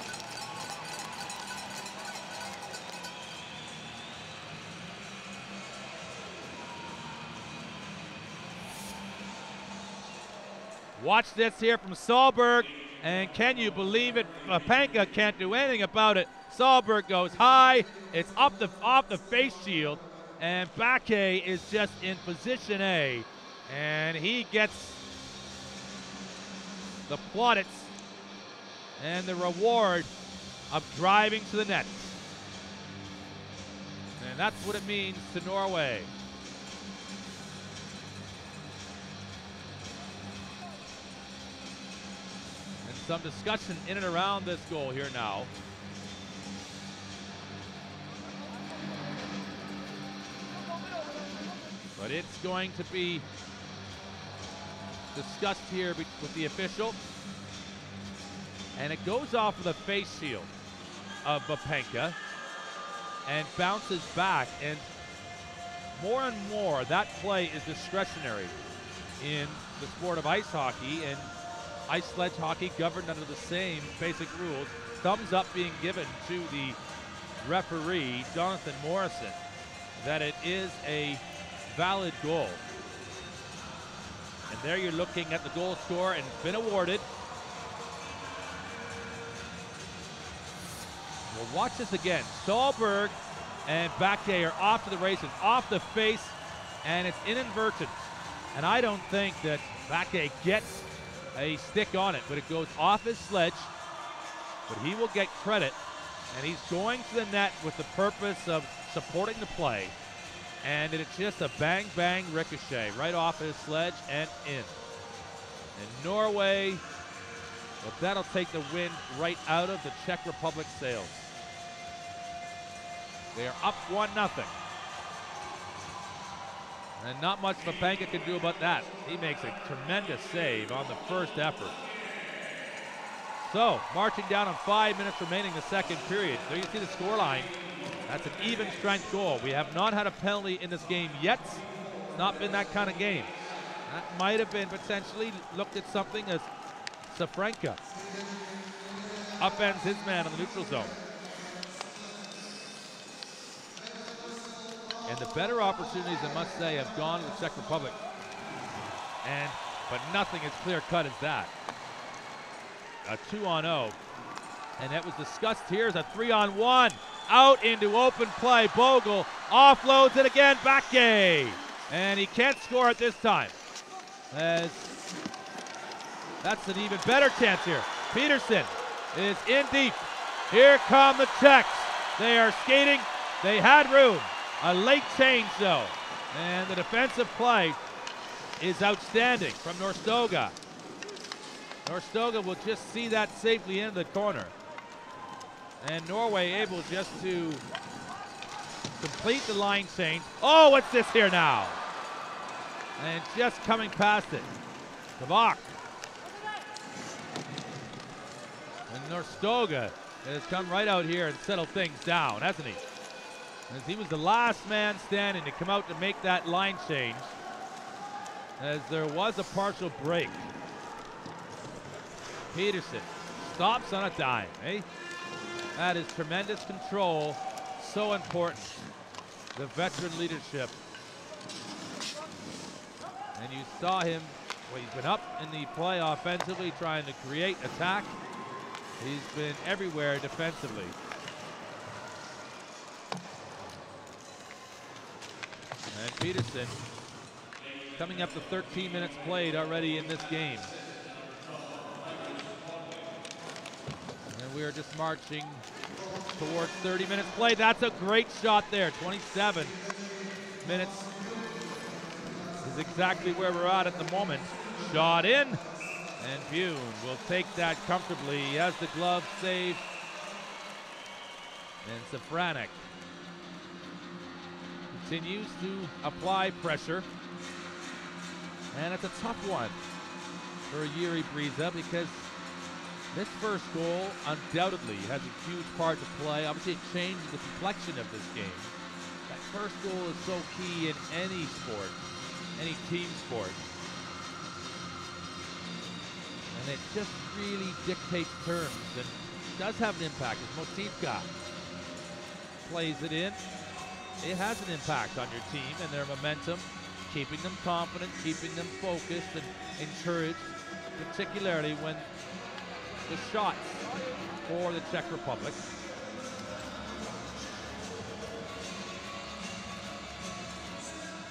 [SPEAKER 1] Watch this here from Solberg. And can you believe it? Uh, Panka can't do anything about it. Solberg goes high. It's up the off the face shield. And Bakke is just in position A. And he gets the plaudits and the reward of driving to the net. And that's what it means to Norway. Some discussion in and around this goal here now. But it's going to be discussed here with the official. And it goes off of the face shield of Vapenka and bounces back. And more and more, that play is discretionary in the sport of ice hockey. And ice sledge hockey governed under the same basic rules. Thumbs up being given to the referee, Jonathan Morrison, that it is a valid goal. And there you're looking at the goal score and been awarded. We'll watch this again. Solberg and Bakke are off to the races, off the face, and it's inadvertent. And I don't think that Bakke gets a stick on it, but it goes off his sledge. But he will get credit, and he's going to the net with the purpose of supporting the play. And it's just a bang bang ricochet right off his sledge and in. And Norway, well, that'll take the wind right out of the Czech Republic sails. They are up 1 0. And not much Vapenka can do about that. He makes a tremendous save on the first effort. So, marching down on five minutes remaining the second period. There you see the score line. That's an even strength goal. We have not had a penalty in this game yet. Not been that kind of game. That might have been potentially looked at something as Safranek upends his man in the neutral zone. And the better opportunities, I must say, have gone to the Czech Republic. And but nothing as clear cut as that. A two on zero, oh. and that was discussed here as a three on one. Out into open play. Bogle offloads it again. Bakke, and he can't score it this time. As that's an even better chance here. Pedersen is in deep. Here come the Czechs. They are skating. They had room. A late change though. And the defensive play is outstanding from Nordstoga. Nordstoga will just see that safely into the corner. And Norway able just to complete the line change. Oh, what's this here now? And just coming past it. Kavak. And Nordstoga has come right out here and settled things down, hasn't he? As he was the last man standing to come out to make that line change. As there was a partial break. Pedersen stops on a dime, eh? That is tremendous control. So important. The veteran leadership. And you saw him, well, he's been up in the play offensively, trying to create attack. He's been everywhere defensively. And Pedersen coming up to 13 minutes played already in this game. And we are just marching towards 30 minutes played. That's a great shot there. 27 minutes is exactly where we're at at the moment. Shot in, and Buen will take that comfortably. He has the glove saved. And Safranek continues to apply pressure. And it's a tough one for Jiri Briza because this first goal undoubtedly has a huge part to play. Obviously, it changes the complexion of this game. That first goal is so key in any sport, any team sport. And it just really dictates terms and does have an impact. As Motivka plays it in, it has an impact on your team and their momentum, keeping them confident, keeping them focused and encouraged, particularly when the shots for the Czech Republic.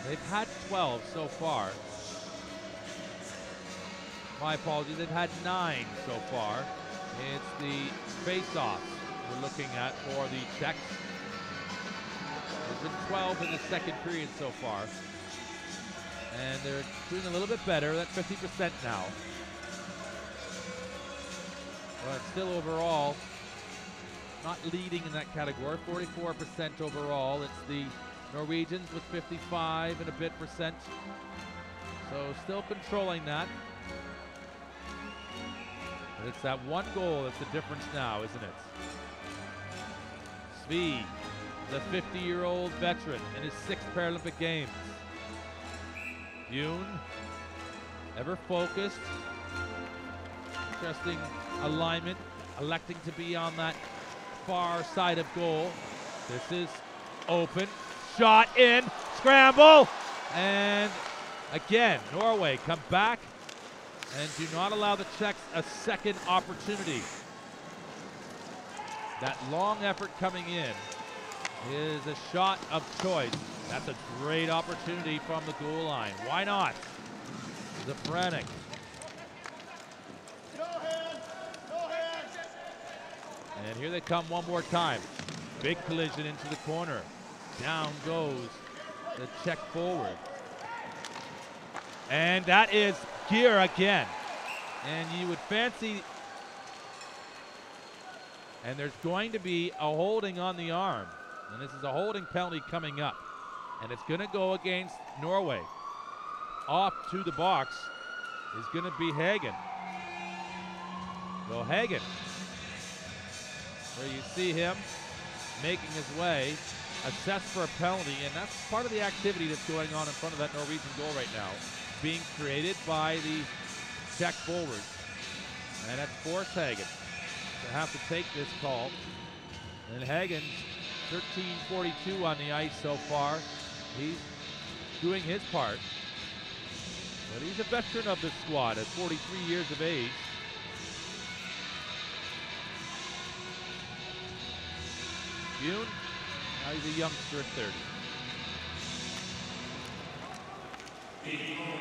[SPEAKER 1] They've had 12 so far. My apologies, they've had nine so far. It's the face-off we're looking at for the Czechs. There's been 12 in the second period so far. And they're doing a little bit better, at 50% now. But still overall, not leading in that category. 44% overall. It's the Norwegians with 55 and a bit percent. So still controlling that. But it's that one goal that's the difference now, isn't it? Svi, the 50-year-old veteran in his sixth Paralympic Games. Buen, ever focused. Interesting alignment, electing to be on that far side of goal. This is open, shot in, scramble, and again, Norway come back and do not allow the Czechs a second opportunity. That long effort coming in is a shot of choice. That's a great opportunity from the goal line. Why not? Safranek And here they come one more time. Big collision into the corner. Down goes the check forward. And that is Geier again. And you would fancy. And there's going to be a holding on the arm. And this is a holding penalty coming up. And it's going to go against Norway. Off to the box is going to be Hagen. So Hagen where you see him making his way, assessed for a penalty, and that's part of the activity that's going on in front of that Norwegian goal right now, being created by the Czech forward. And that's forced Hagen to have to take this call. And Hagen, 13:42 on the ice so far. He's doing his part. But he's a veteran of the squad at 43 years of age. Buen. Now he's a youngster at 30.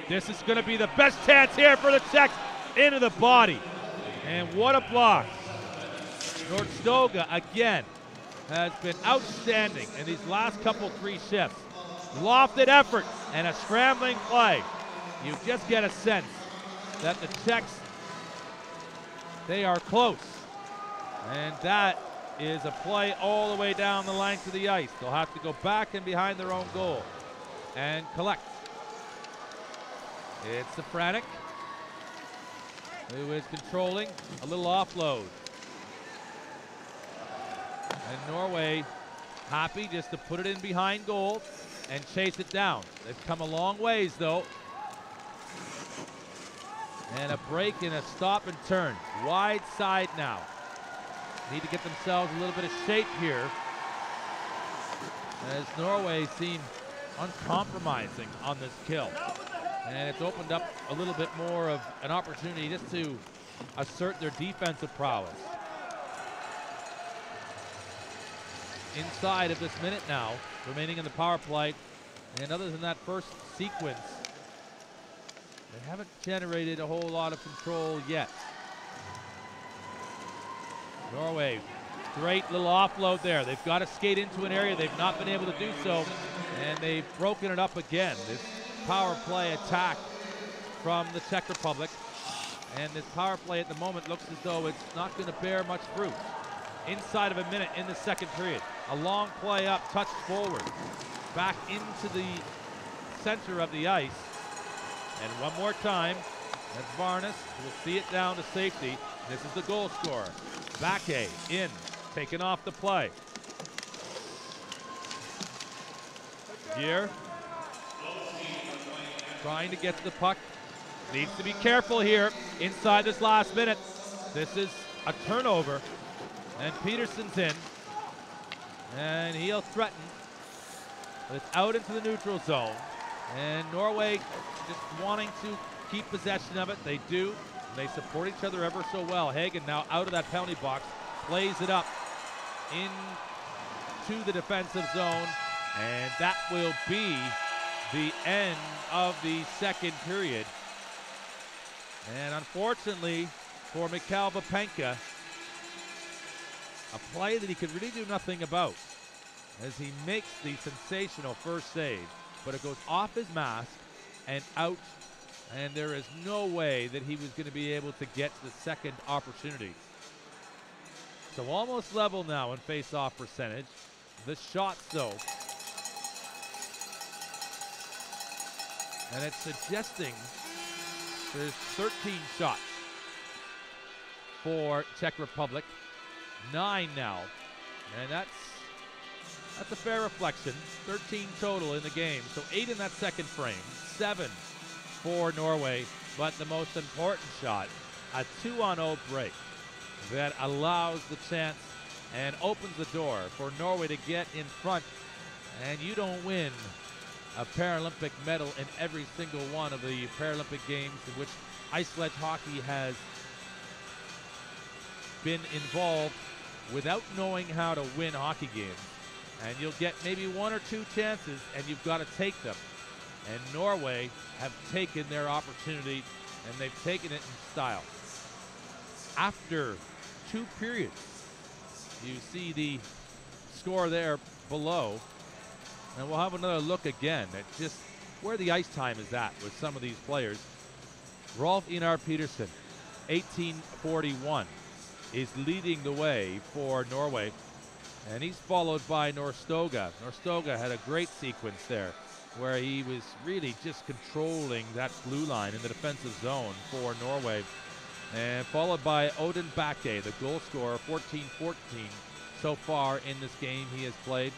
[SPEAKER 1] This is going to be the best chance here for the Czechs into the body. And what a block. Nordstoga again has been outstanding in these last couple three shifts. Lofted effort and a scrambling play. You just get a sense that the Czechs, they are close. And that is a play all the way down the length of the ice. They'll have to go back and behind their own goal and collect. It's the Safranek who is controlling a little offload. And Norway happy just to put it in behind goal and chase it down. They've come a long ways though. And a break and a stop and turn. Wide side now. Need to get themselves a little bit of shape here. As Norway seem uncompromising on this kill. And it's opened up a little bit more of an opportunity just to assert their defensive prowess. Inside of this minute now, remaining in the power play. And other than that first sequence, they haven't generated a whole lot of control yet. Norway, great little offload there. They've got to skate into an area. They've not been able to do so, and they've broken it up again. This power play attack from the Czech Republic. And this power play at the moment looks as though it's not going to bear much fruit. Inside of a minute in the second period. A long play up, touched forward. Back into the center of the ice. And one more time, that's Vaernes. We'll see it down to safety. This is the goal scorer. Bakke in, taking off the play. Here, trying to get the puck. Needs to be careful here inside this last minute. This is a turnover, and Pedersen's in, and he'll threaten. But it's out into the neutral zone, and Norway just wanting to keep possession of it. They do. They support each other ever so well. Hagen now out of that penalty box, plays it up into the defensive zone, and that will be the end of the second period. And unfortunately for Mikhail Vapenka, a play that he could really do nothing about as he makes the sensational first save, but it goes off his mask and out, and there is no way that he was going to be able to get the second opportunity. So almost level now in face-off percentage. The shots, though, and it's suggesting there's 13 shots for Czech Republic, nine now, and that's that's a fair reflection. 13 total in the game, so eight in that second frame, seven for Norway, but the most important shot, a two-on-0 break that allows the chance and opens the door for Norway to get in front, and you don't win a Paralympic medal in every single one of the Paralympic Games in which ice sledge hockey has been involved without knowing how to win hockey games. And you'll get maybe one or two chances, and you've got to take them. And Norway have taken their opportunity, and they've taken it in style. After two periods, you see the score there below. And we'll have another look again at just where the ice time is at with some of these players. Rolf Einar Pedersen, 1841, is leading the way for Norway. And he's followed by Nordstoga. Nordstoga had a great sequence there where he was really just controlling that blue line in the defensive zone for Norway. And followed by Audun Bakke, the goal scorer, 14-14 so far in this game he has played.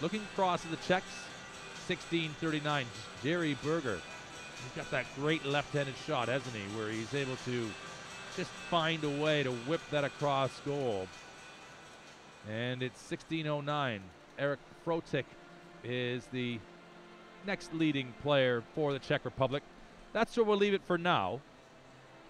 [SPEAKER 1] Looking across at the Czechs, 16-39, Jerry Berger. He's got that great left-handed shot, hasn't he, where he's able to just find a way to whip that across goal. And it's 1609. Eric Frotik is the next leading player for the Czech Republic. That's where we'll leave it for now.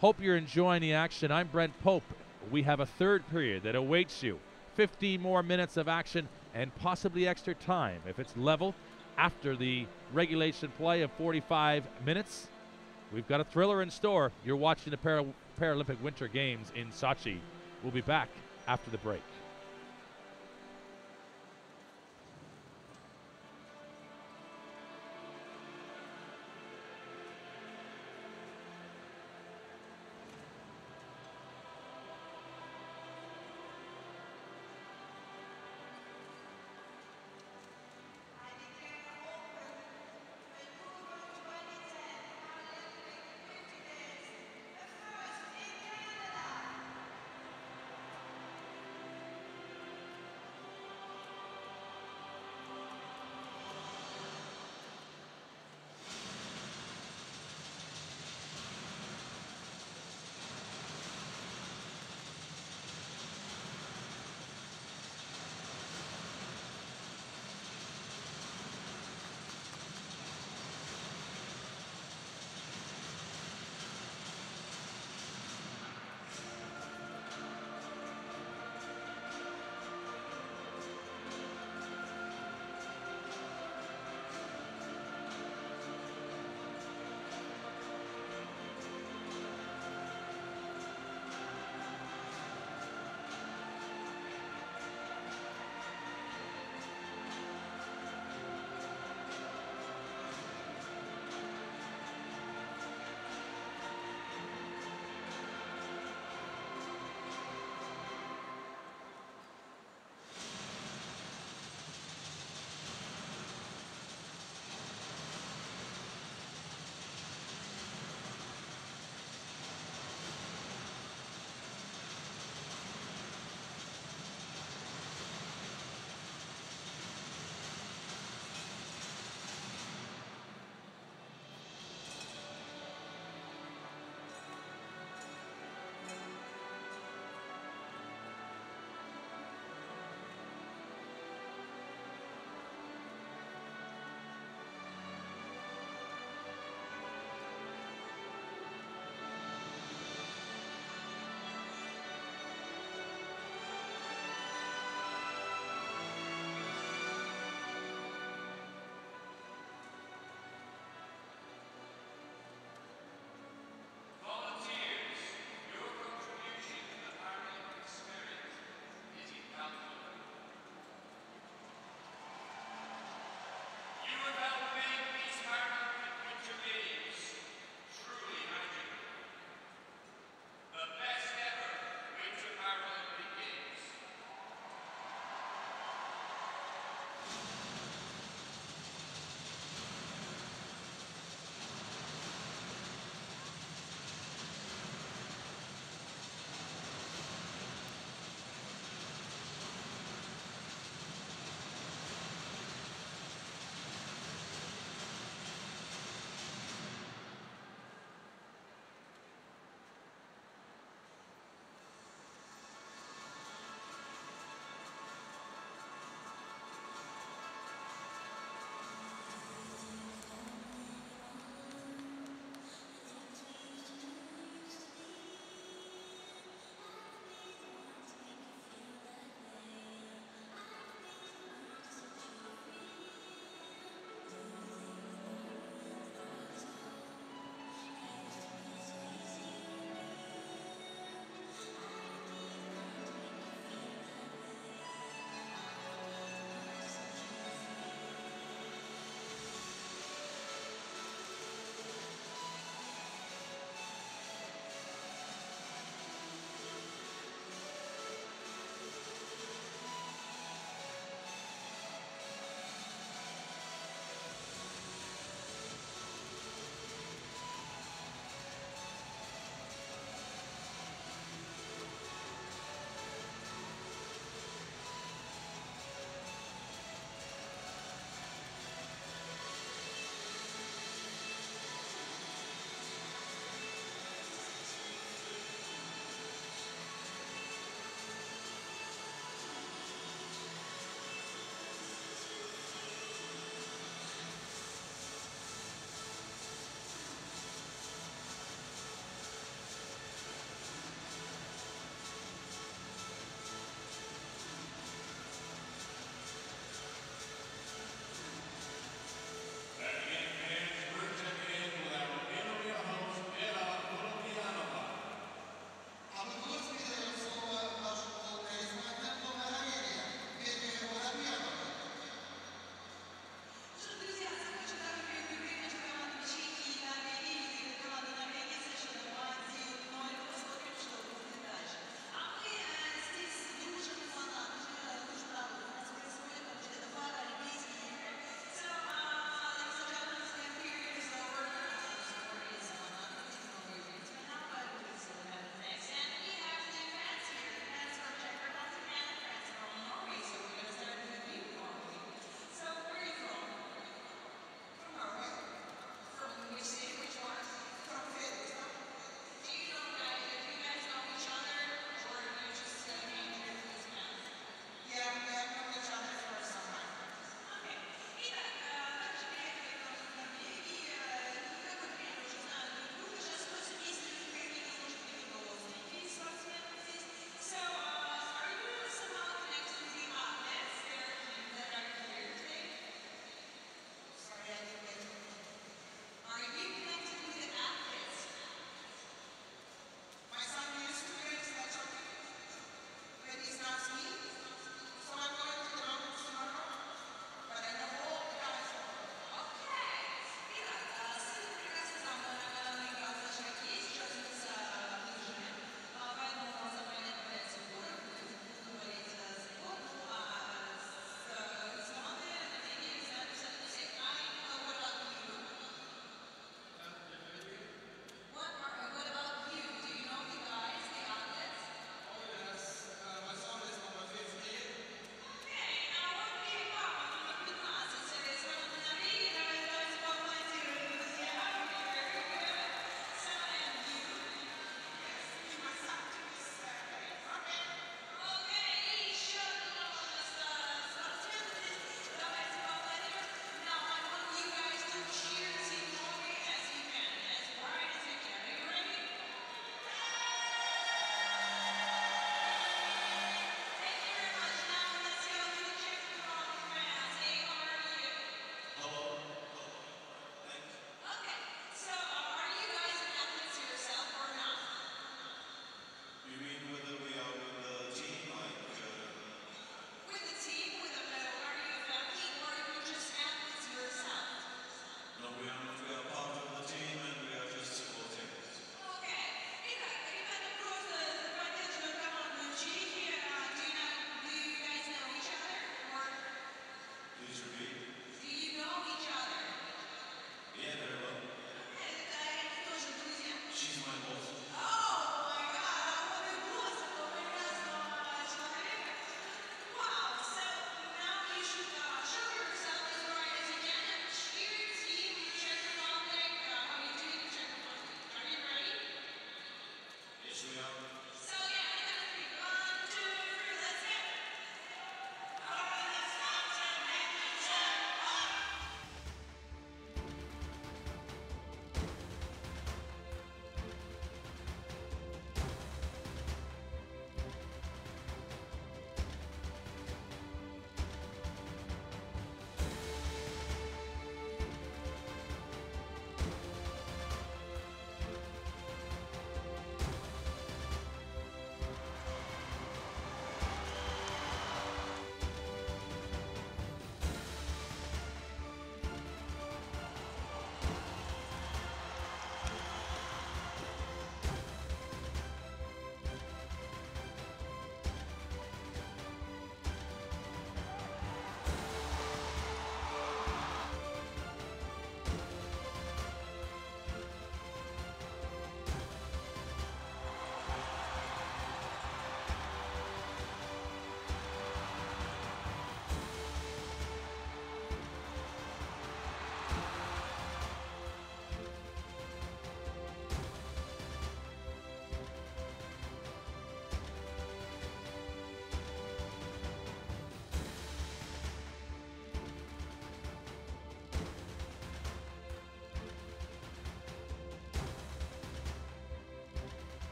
[SPEAKER 1] Hope you're enjoying the action. I'm Brent Pope. We have a third period that awaits you. 50 more minutes of action and possibly extra time if it's level after the regulation play of 45 minutes. We've got a thriller in store. You're watching the Para- Paralympic Winter Games in Sochi. We'll be back
[SPEAKER 2] after the break.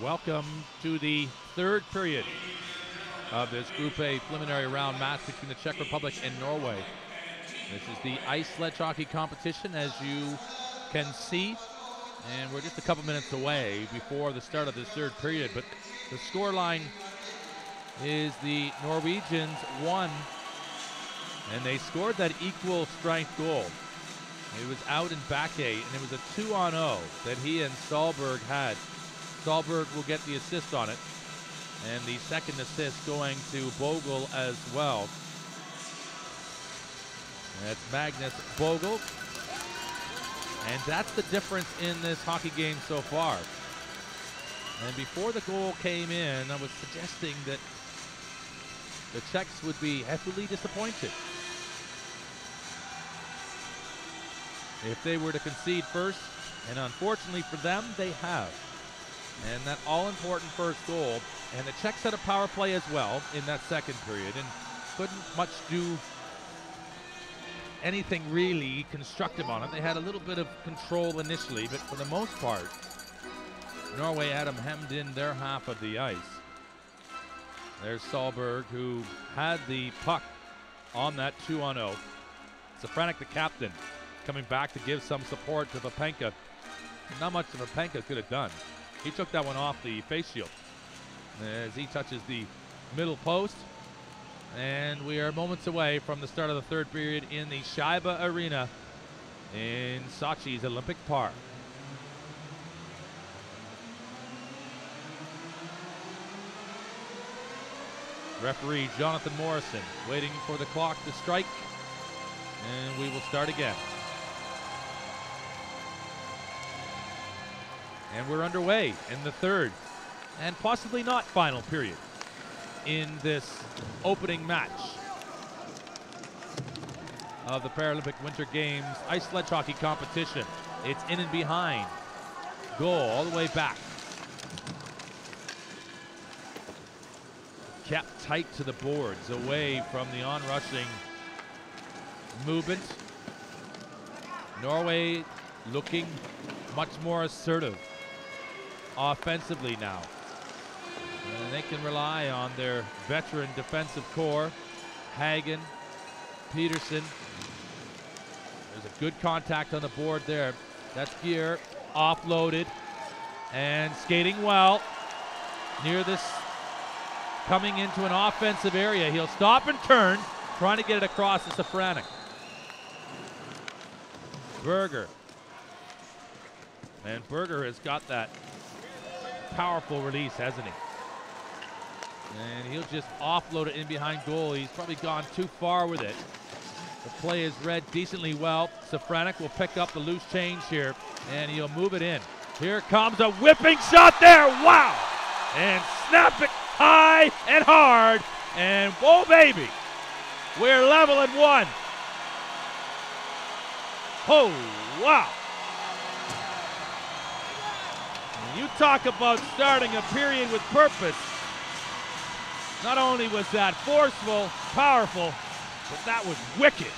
[SPEAKER 1] Welcome to the third period of this Group A preliminary round match between the Czech Republic and Norway. This is the ice sledge hockey competition, as you can see, and we're just a couple minutes away before the start of this third period. But the score line is the Norwegians won, and they scored that equal strength goal. It was out in back eight, and it was a two on 0 that he and Sahlberg had. Sahlberg will get the assist on it, and the second assist going to Bogle as well. That's Magnus Bogle. And that's the difference in this hockey game so far. And before the goal came in, I was suggesting that the Czechs would be heavily disappointed if they were to concede first. And unfortunately for them, they have. And that all important first goal. And the Czechs had a power play as well in that second period and couldn't much do anything really constructive on it. They had a little bit of control initially, but for the most part, Norway had them hemmed in their half of the ice. There's Sahlberg, who had the puck on that 2 on 0. Safranek, the captain, coming back to give some support to Vapenka. Not much Vapenka could have done. He took that one off the face shield as he touches the middle post. And we are moments away from the start of the third period in the Shayba Arena in Sochi's Olympic Park. Referee Jonathan Morrison waiting for the clock to strike, and we will start again. And we're underway in the third and possibly not final period in this opening match of the Paralympic Winter Games ice sledge hockey competition. It's in and behind. Goal all the way back. Kept tight to the boards, away from the onrushing movement. Norway looking much more assertive offensively now. And they can rely on their veteran defensive core, Hagen, Pedersen. There's a good contact on the board there. That's Geier offloaded and skating well near this coming into an offensive area. He'll stop and turn, trying to get it across to Safranek. Berger. And Berger has got that powerful release, hasn't he? And he'll just offload it in behind goal. He's probably gone too far with it. The play is read decently well. Safranek will pick up the loose change here, and he'll move it in. Here comes a whipping shot there. Wow! And snap it high and hard. And whoa, baby, we're level at one. Oh, wow. You talk about starting a period with purpose. Not only was that forceful, powerful, but that was wicked.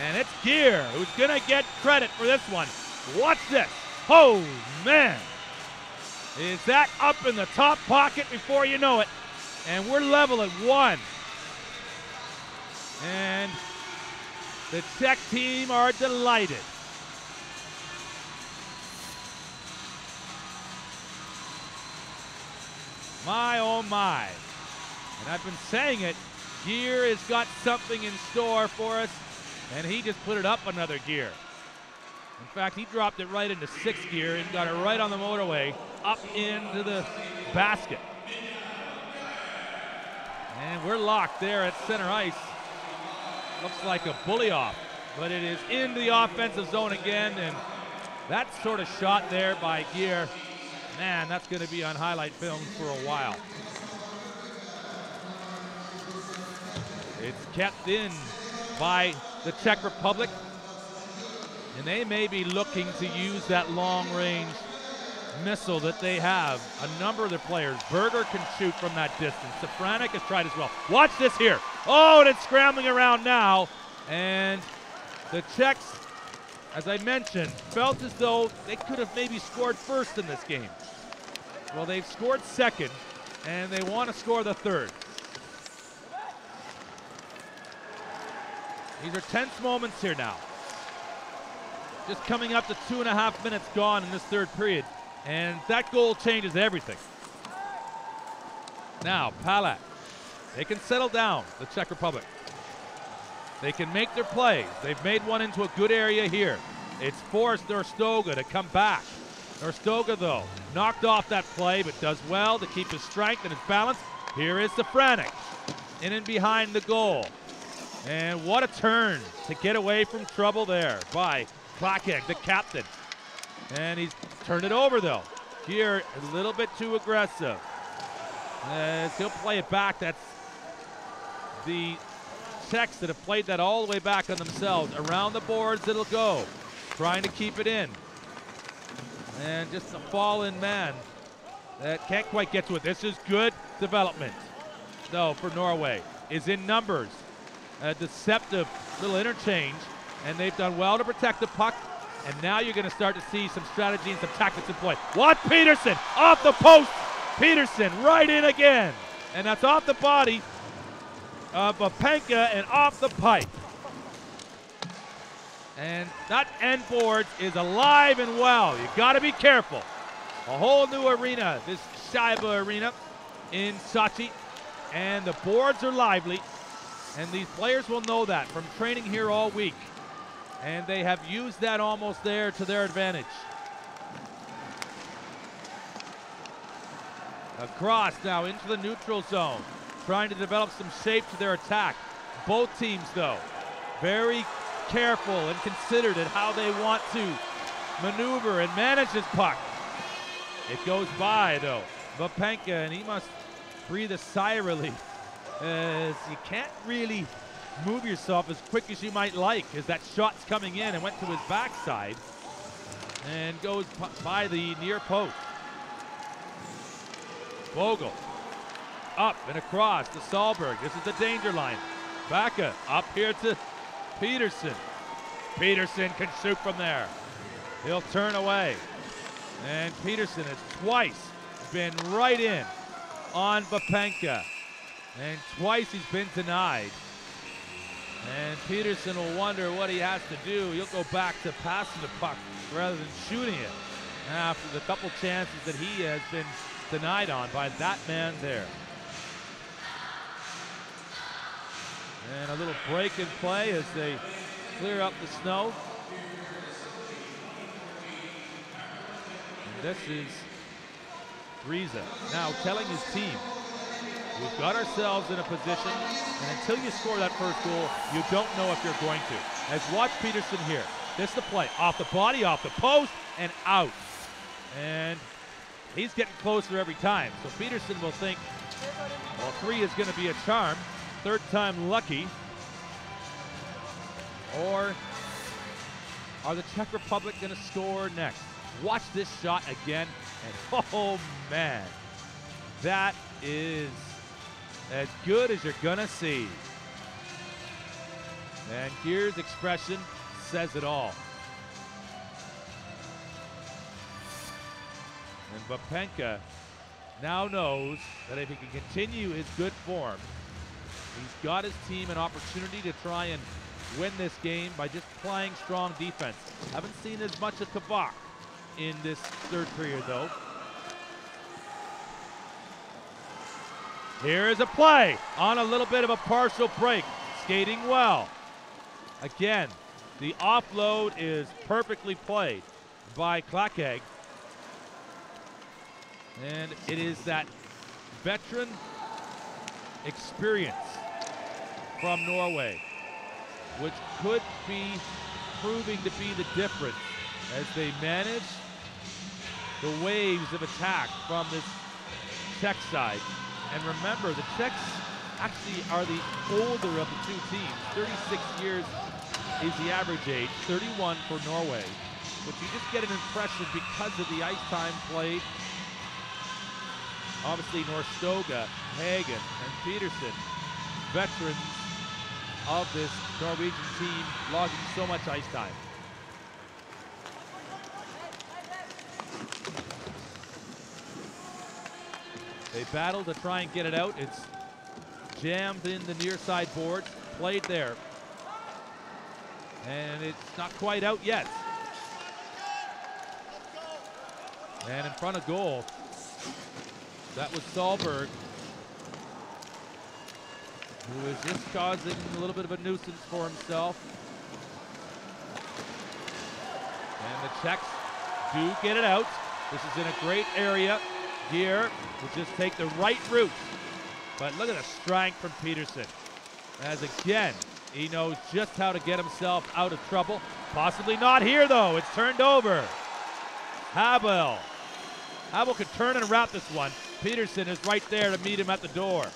[SPEAKER 1] And it's Geier who's going to get credit for this one. Watch this. Oh, man. Is that up in the top pocket before you know it? And we're level at one. And the Czech team are delighted. My oh my. And I've been saying it, Geier has got something in store for us, and he just put it up another gear. In fact, he dropped it right into sixth gear and got it right on the motorway up into the basket. And we're locked there at center ice. Looks like a bully off, but it is into the offensive zone again, and that sort of shot there by Geier Man, that's going to be on highlight film for a while. It's kept in by the Czech Republic. And they may be looking to use that long range missile that they have. A number of their players. Berger can shoot from that distance. Safranek has tried as well. Watch this here. Oh, and it's scrambling around now. And the Czechs as I mentioned, felt as though they could have maybe scored first in this game. Well, they've scored second, and they want to score the third. These are tense moments here now. Just coming up to two and a half minutes gone in this third period, and that goal changes everything. Now, Palat. They can settle down, the Czech Republic. They can make their plays. They've made one into a good area here. It's forced Nordstoga to come back. Nordstoga, though, knocked off that play, but does well to keep his strength and his balance. Here is Safranek, in and behind the goal. And what a turn to get away from trouble there by Klakeg, the captain. And he's turned it over, though. Here, a little bit too aggressive. As he'll play it back, that's the Czechs that have played that all the way back on themselves. Around the boards it'll go, trying to keep it in. And just a fallen man that can't quite get to it. This is good development, though, for Norway. Is in numbers. A deceptive little interchange, and they've done well to protect the puck. And now you're going to start to see some strategy and some tactics play. What Pedersen off the post. Pedersen right in again. And that's off the body of Vapenka and off the pipe. And that end board is alive and well. You got to be careful. A whole new arena, this Shayba arena in Sochi. And the boards are lively. And these players will know that from training here all week. And they have used that almost there to their advantage. Across now into the neutral zone, trying to develop some shape to their attack. Both teams, though, very careful and considered in how they want to maneuver and manage this puck. It goes by, though. Vapenka, and he must breathe a sigh of relief as you can't really move yourself as quick as you might like as that shot's coming in and went to his backside and goes by the near post. Vogel up and across to Solberg. This is the danger line. Bakke up here to Pedersen. Pedersen can shoot from there. He'll turn away. And Pedersen has twice been right in on Vapenka. And twice he's been denied. And Pedersen will wonder what he has to do. He'll go back to passing the puck rather than shooting it after the couple chances that he has been denied on by that man there. And a little break in play as they clear up the snow. And this is Briza now telling his team, we've got ourselves in a position, and until you score that first goal, you don't know if you're going to. As watch Pedersen here. This is the play. Off the body, off the post, and out. And he's getting closer every time. So Pedersen will think, well, three is going to be a charm. Third time lucky. Or are the Czech Republic going to score next? Watch this shot again, and oh man, that is as good as you're going to see. And here's expression says it all. And Vapenka now knows that if he can continue his good form, he's got his team an opportunity to try and win this game by just playing strong defense. Haven't seen as much of Kavak in this third period, though. Here is a play on a little bit of a partial break. Skating well. Again, the offload is perfectly played by Klakeg. And it is that veteran experience from Norway, which could be proving to be the difference as they manage the waves of attack from this Czech side. And remember, the Czechs actually are the older of the two teams. 36 years is the average age, 31 for Norway. But you just get an impression because of the ice time played obviously Nordstoga, Hagen, and Pedersen, veterans of this Norwegian team, logging so much ice time. They battle to try and get it out. It's jammed in the near side board, played there. And it's not quite out yet. And in front of goal, that was Solberg who is just causing a little bit of a nuisance for himself. And the Czechs do get it out. This is in a great area. Here will just take the right route. But look at the strength from Pedersen. As again, he knows just how to get himself out of trouble. Possibly not here though. It's turned over. Habel. Habel could turn and wrap this one. Pedersen is right there to meet him at the door.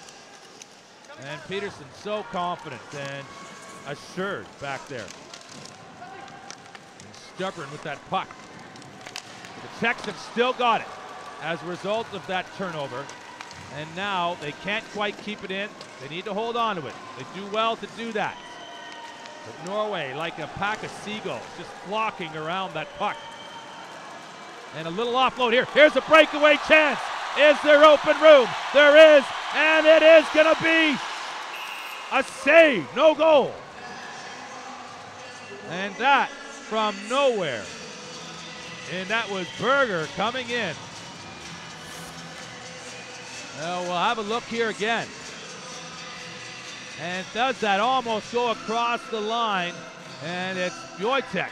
[SPEAKER 1] And Pedersen so confident and assured back there. And stubborn with that puck. The have still got it as a result of that turnover. And now they can't quite keep it in. They need to hold on to it. They do well to do that. But Norway, like a pack of seagulls, just flocking around that puck. And a little offload here. Here's a breakaway chance. Is there open room? There is, and it is going to be a save. No goal. And that from nowhere. And that was Berger coming in. Well, we'll have a look here again. And does that almost go across the line. And it's Wojtek.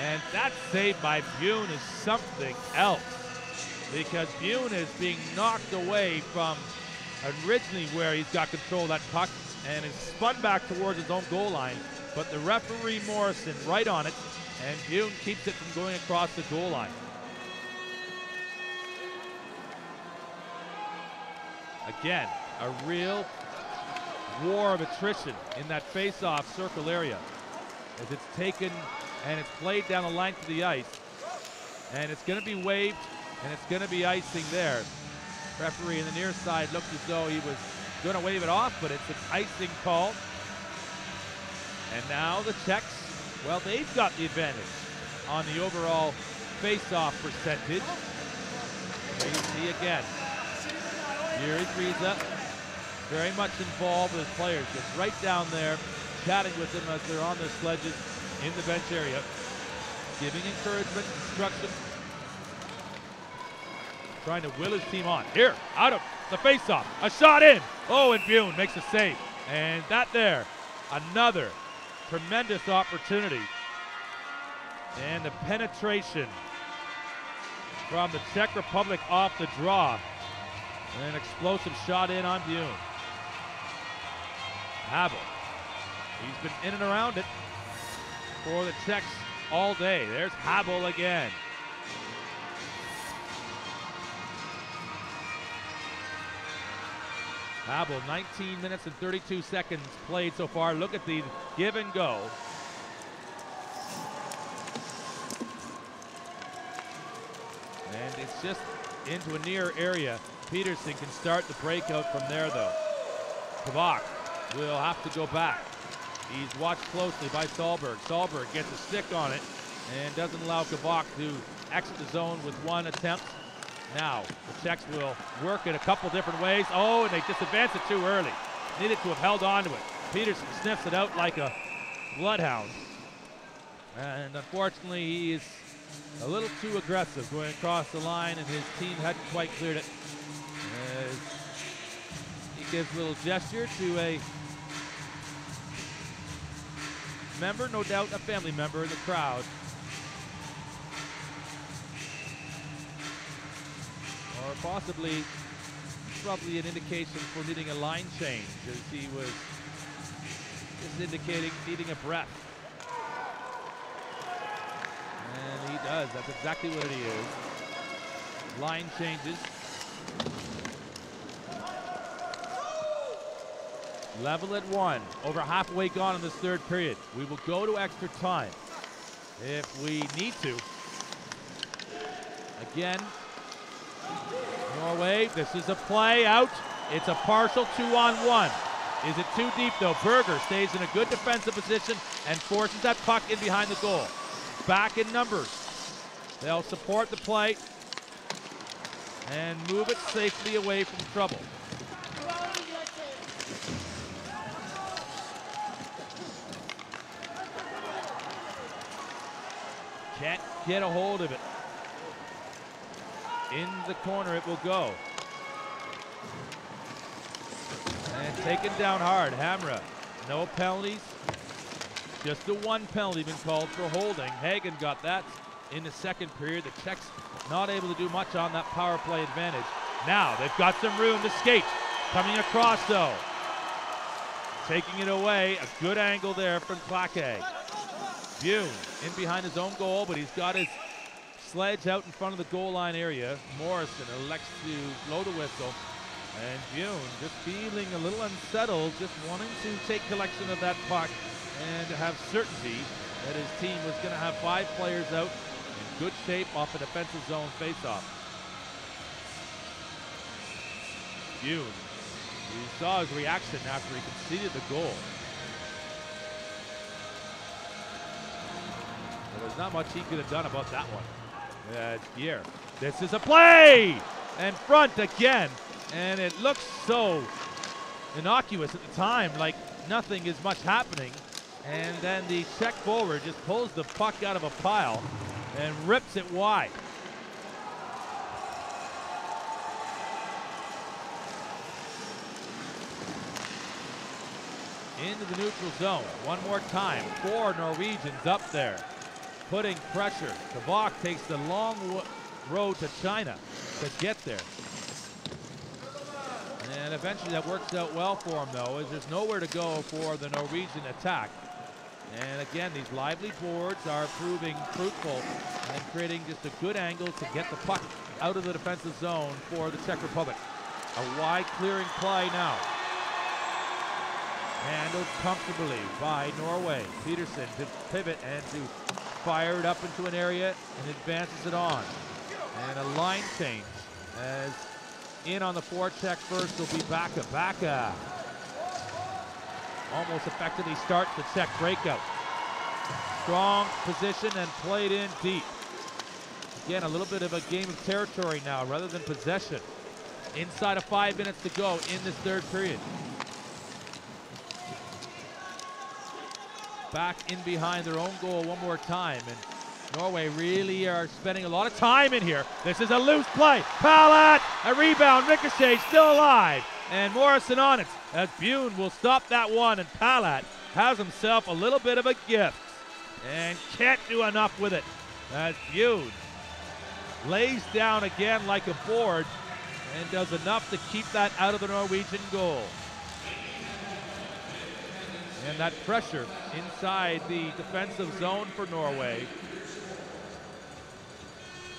[SPEAKER 1] And that save by Buen is something else. Because Buen is being knocked away from originally where he's got control of that puck and is spun back towards his own goal line. But the referee Morrison right on it, and Buen keeps it from going across the goal line. Again, a real war of attrition in that face-off circle area as it's taken and it's played down the length of the ice. And it's going to be waved and it's going to be icing there. Referee in the near side looked as though he was going to wave it off, but it's an icing call. And now the Czechs, well, they've got the advantage on the overall face-off percentage. There you see again. Jiri Briza, very much involved with his players, just right down there, chatting with them as they're on their sledges in the bench area, giving encouragement, instruction, trying to will his team on. Here, out of the faceoff, a shot in. Oh, and Buen makes a save. And that there, another tremendous opportunity. And the penetration from the Czech Republic off the draw. And An explosive shot in on Buen. Habel. He's been in and around it for the Czechs all day. There's Habel again. Habel, 19 minutes and 32 seconds played so far. Look at the give and go. And it's just into a near area. Pedersen can start the breakout from there, though. Kavak will have to go back. He's watched closely by Solberg. Solberg gets a stick on it and doesn't allow Kavak to exit the zone with one attempt. Now, the Czechs will work it a couple different ways. Oh, and they just advanced it too early. Needed to have held on to it. Pedersen sniffs it out like a bloodhound. And unfortunately, he is a little too aggressive going across the line, and his team hadn't quite cleared it. As he gives a little gesture to a member, no doubt a family member in the crowd. Possibly, probably an indication for needing a line change as he was just indicating needing a breath. And he does, that's exactly what it is. Line changes. Level at one. Over halfway gone in this third period. We will go to extra time if we need to. Again, Norway, this is a play out. It's a partial two on one. Is it too deep though? Berger stays in a good defensive position and forces that puck in behind the goal. Back in numbers. They'll support the play. and move it safely away from trouble. Can't get a hold of it. In the corner it will go. And taken down hard. Hamre. No penalties. Just the one penalty been called for holding. Hagen got that in the second period. The Czechs not able to do much on that power play advantage. Now they've got some room to skate. Coming across though. Taking it away. A good angle there from Claque. Buen in behind his own goal, but he's got his sledge out in front of the goal line area. Morrison elects to blow the whistle. And Buen just feeling a little unsettled, just wanting to take collection of that puck and have certainty that his team was going to have five players out in good shape off a defensive zone faceoff. Buen, you saw his reaction after he conceded the goal. There was not much he could have done about that one. Uh, here, this is a play! And front again. And it looks so innocuous at the time, like nothing is much happening. And then the Czech forward just pulls the puck out of a pile and rips it wide. Into the neutral zone. One more time. Four Norwegians up there putting pressure. Kavak takes the long road to China to get there. And eventually that works out well for him, though, as there's nowhere to go for the Norwegian attack. And again, these lively boards are proving fruitful and creating just a good angle to get the puck out of the defensive zone for the Czech Republic. A wide clearing play now. Handled comfortably by Norway. Pedersen to pivot and to fire it up into an area and advances it on. And a line change as in on the forecheck first will be Bakke. Bakke almost effectively starts the Czech breakout. Strong position and played in deep. Again, a little bit of a game of territory now rather than possession. Inside of five minutes to go in this third period. Back in behind their own goal one more time. And Norway really are spending a lot of time in here. This is a loose play. Palat, a rebound. Ricochet still alive. And Morrison on it as Buen will stop that one. And Palat has himself a little bit of a gift and can't do enough with it. As Buen lays down again like a board and does enough to keep that out of the Norwegian goal. And that pressure inside the defensive zone for Norway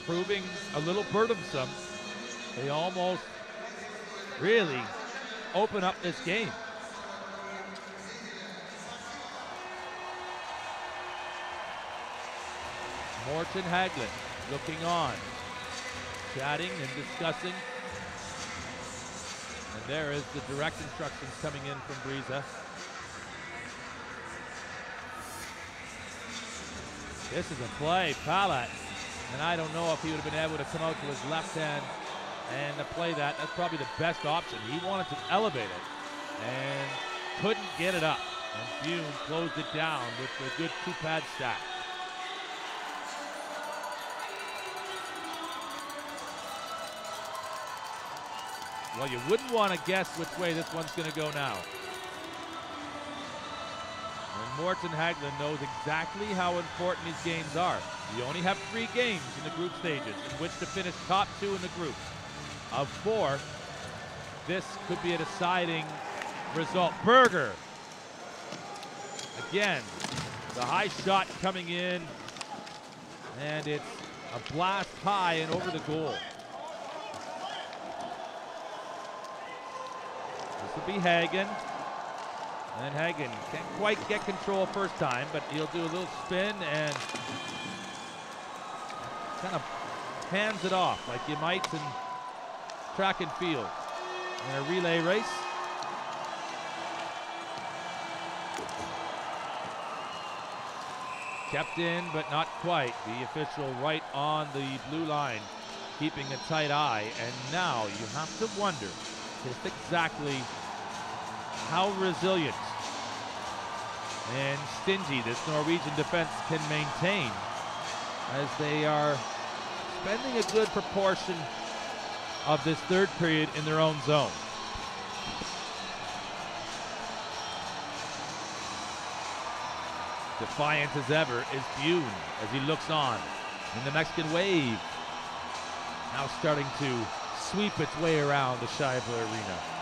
[SPEAKER 1] proving a little burdensome. They almost really open up this game. Morten Haglund looking on, chatting and discussing. And there is the direct instructions coming in from Briza. This is a play, Palat and I don't know if he would have been able to come out to his left hand and to play that. That's probably the best option. He wanted to elevate it and couldn't get it up. And Buen closed it down with a good two-pad stack. Well, you wouldn't want to guess which way this one's going to go now. And Morten Haglund knows exactly how important these games are. You only have three games in the group stages in which to finish top two in the group. Of four, this could be a deciding result. Berger. Again, the high shot coming in, and it's a blast high and over the goal. This will be Hagen. And Hagen can't quite get control first time, but he'll do a little spin and kind of hands it off like you might in track and field in a relay race. Kept in, but not quite. The official right on the blue line keeping a tight eye. And now you have to wonder just exactly how resilient and stingy this Norwegian defense can maintain as they are spending a good proportion of this third period in their own zone. Defiant as ever is Buen as he looks on in the Mexican wave. Now starting to sweep its way around the Shayba Arena.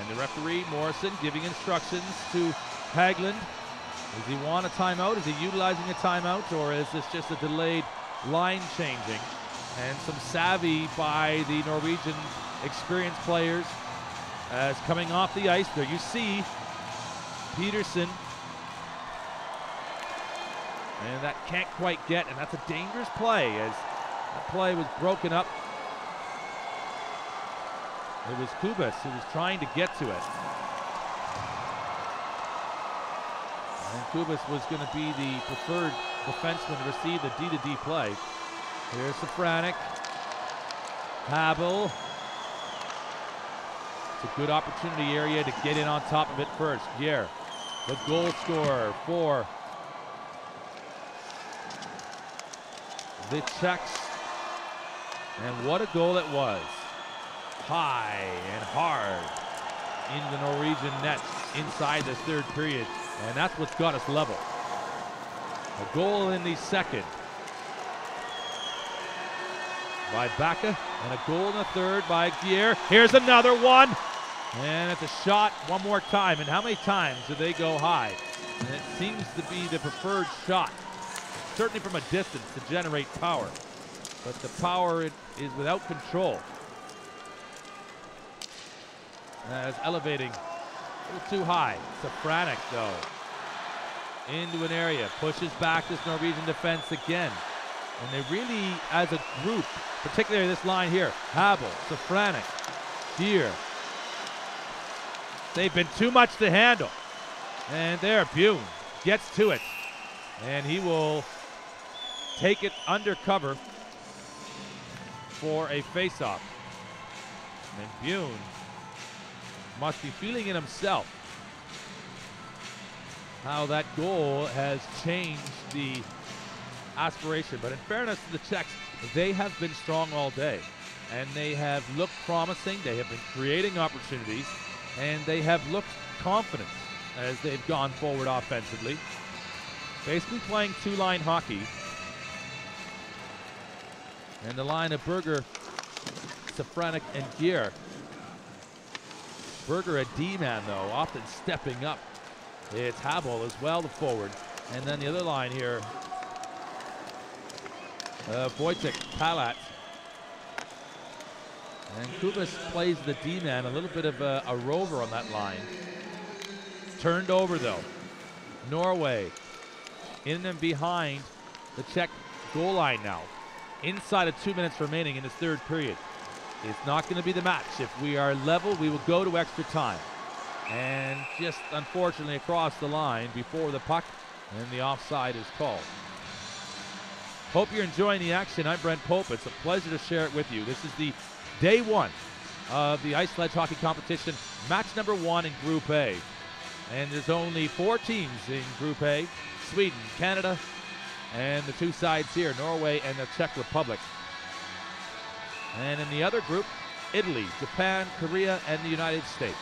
[SPEAKER 1] And the referee, Morrison, giving instructions to Haglund. Does he want a timeout? Is he utilizing a timeout? Or is this just a delayed line changing? And some savvy by the Norwegian experienced players as coming off the ice. There you see Pedersen. And that can't quite get, and that's a dangerous play as that play was broken up it was Kubas who was trying to get to it. And Kubas was going to be the preferred defenseman to receive the D to D play. Here's Safranek. Habel. It's a good opportunity area to get in on top of it first. Here, the goal scorer for the Czechs. And what a goal it was high and hard in the Norwegian net inside this third period. And that's what's got us level. A goal in the second by Bakke, and a goal in the third by Geier. Here's another one. And it's a shot one more time. And how many times do they go high? And it seems to be the preferred shot, certainly from a distance to generate power. But the power is without control as elevating a little too high. Safranek, though, into an area, pushes back this Norwegian defense again. And they really, as a group, particularly this line here, Habel, Safranek, Geier, they've been too much to handle. And there, Buen gets to it. And he will take it under cover for a faceoff. And Buen must be feeling it himself how that goal has changed the aspiration. But in fairness to the Czechs, they have been strong all day. And they have looked promising. They have been creating opportunities. And they have looked confident as they've gone forward offensively. Basically playing two line hockey. And the line of Berger, Safranek, and Geier Berger a D-man, though, often stepping up. It's Habel as well, the forward. And then the other line here, uh, Wojtek Palat. And Kubas plays the D-man, a little bit of a, a rover on that line. Turned over, though. Norway in and behind the Czech goal line now. Inside of two minutes remaining in this third period. It's not going to be the match. If we are level, we will go to extra time. And just unfortunately across the line before the puck, and the offside is called. Hope you're enjoying the action. I'm Brent Pope. It's a pleasure to share it with you. This is the day one of the ice sledge hockey competition, match number one in Group A. And there's only four teams in Group A Sweden, Canada, and the two sides here, Norway and the Czech Republic. And in the other group, Italy, Japan, Korea, and the United States.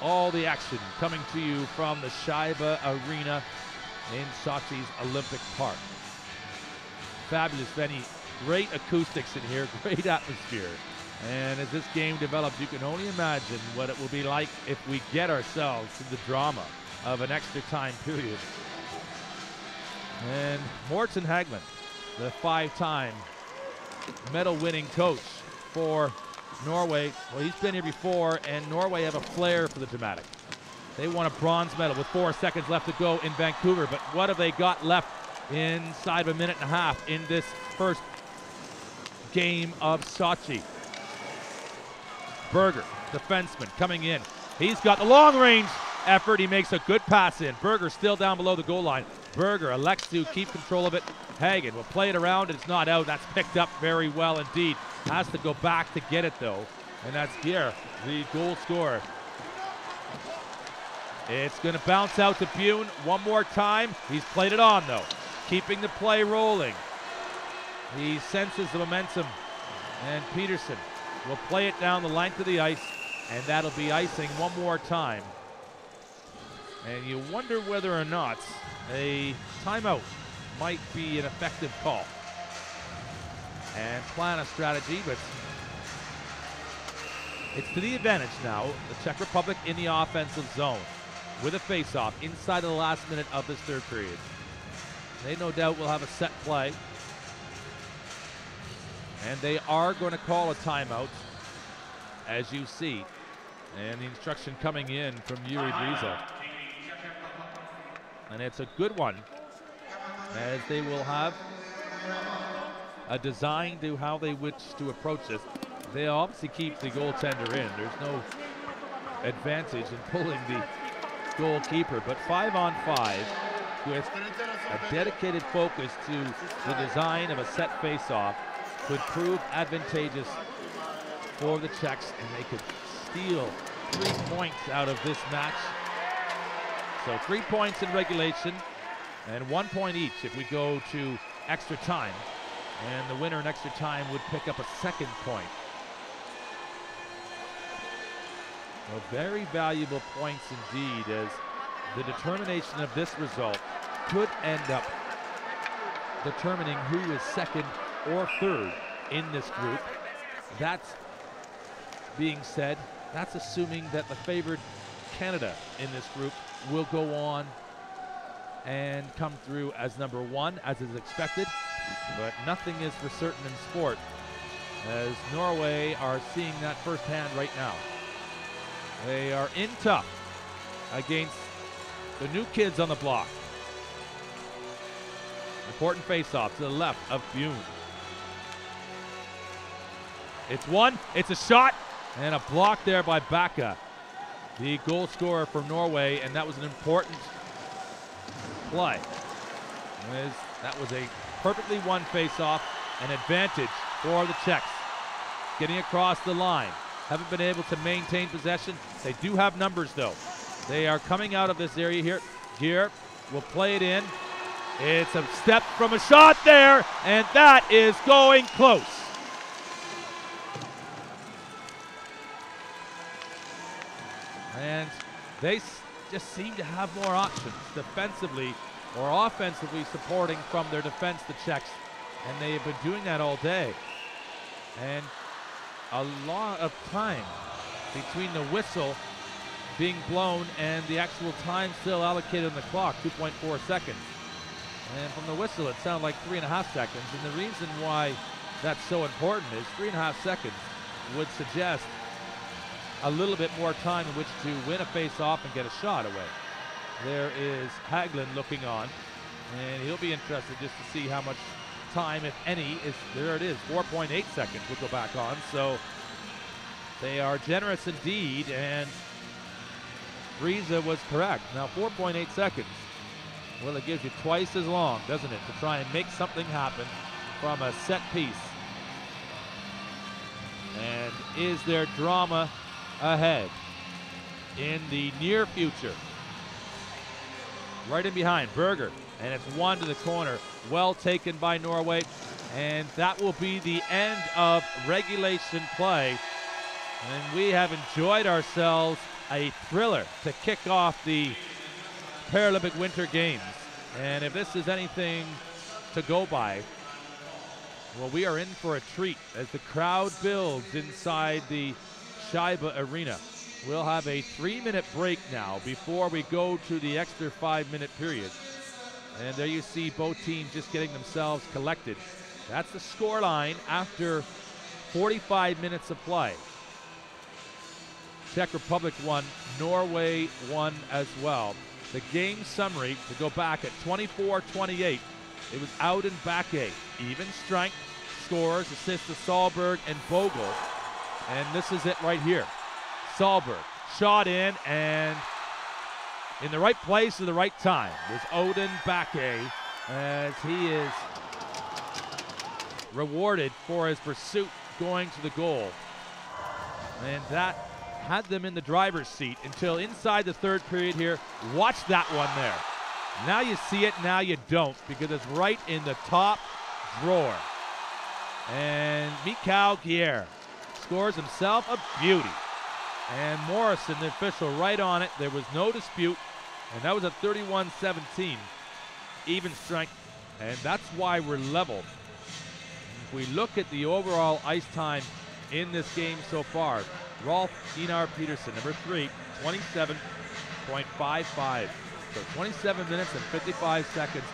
[SPEAKER 1] All the action coming to you from the Shayba Arena in Sochi's Olympic Park. Fabulous venue, great acoustics in here, great atmosphere. And as this game develops, you can only imagine what it will be like if we get ourselves to the drama of an extra time period. And Morten Hagman the five-time medal-winning coach for Norway. Well, he's been here before, and Norway have a flair for the dramatic. They won a bronze medal with four seconds left to go in Vancouver, but what have they got left inside of a minute and a half in this first game of Sochi? Berger, defenseman, coming in. He's got the long range effort. He makes a good pass in. Berger still down below the goal line. Berger elects to keep control of it Hagen will play it around. It's not out. That's picked up very well indeed. Has to go back to get it though. And that's Geier, the goal scorer. It's going to bounce out to Buen one more time. He's played it on though, keeping the play rolling. He senses the momentum, and Pedersen will play it down the length of the ice, and that'll be icing one more time. And you wonder whether or not a timeout might be an effective call. And plan a strategy, but it's to the advantage now. The Czech Republic in the offensive zone with a face-off inside the last minute of this third period. They no doubt will have a set play. And they are going to call a timeout, as you see. And the instruction coming in from Yuri Briza. And it's a good one, as they will have a design to how they wish to approach this. They obviously keep the goaltender in. There's no advantage in pulling the goalkeeper, but five on five with a dedicated focus to the design of a set face-off could prove advantageous for the Czechs, and they could steal three points out of this match. So three points in regulation, and one point each if we go to extra time. And the winner in extra time would pick up a second point. Very valuable points indeed, as the determination of this result could end up determining who is second or third in this group. That's being said, that's assuming that the favored Canada in this group will go on and come through as number one, as is expected. But nothing is for certain in sport, as Norway are seeing that firsthand right now. They are in tough against the new kids on the block. Important face-off to the left of Buen. It's one, it's a shot, and a block there by Bakke, the goal scorer from Norway, and that was an important play. As that was a perfectly won face-off, an advantage for the Czechs. Getting across the line. Haven't been able to maintain possession. They do have numbers, though. They are coming out of this area here. Geier will play it in. It's a step from a shot there, and that is going close. And they just seem to have more options defensively or offensively supporting from their defense, the Czechs. And they have been doing that all day. And a lot of time between the whistle being blown and the actual time still allocated on the clock, 2.4 seconds. And from the whistle, it sounded like three and a half seconds. And the reason why that's so important is three and a half seconds would suggest a little bit more time in which to win a face-off and get a shot away. There is Haglund looking on, and he'll be interested just to see how much time, if any, is there. It is 4.8 seconds. We'll go back on. So they are generous indeed, and Briza was correct. Now 4.8 seconds. Well, it gives you twice as long, doesn't it, to try and make something happen from a set piece. And is there drama ahead in the near future? Right in behind, Berger. And it's one to the corner. Well taken by Norway. And that will be the end of regulation play. And we have enjoyed ourselves a thriller to kick off the Paralympic Winter Games. And if this is anything to go by, well, we are in for a treat as the crowd builds inside the Shayba Arena. We'll have a three minute break now before we go to the extra five minute period. And there you see both teams just getting themselves collected. That's the score line after 45 minutes of play. Czech Republic won, Norway won as well. The game summary to go back at 24 28. It was Audun Bakke. Even strength, scores, assists to Solberg and Bogle. And this is it right here. Solberg shot in and in the right place at the right time was Audun Bakke as he is rewarded for his pursuit going to the goal. And that had them in the driver's seat until inside the third period here. Watch that one there. Now you see it, now you don't, because it's right in the top drawer. And Mikal Geier scores himself a beauty. And Morrison, the official, right on it. There was no dispute. And that was a 31 17 even strength. And that's why we're level. If we look at the overall ice time in this game so far, Rolf Einar Pedersen, number three, 27.55. So 27 minutes and 55 seconds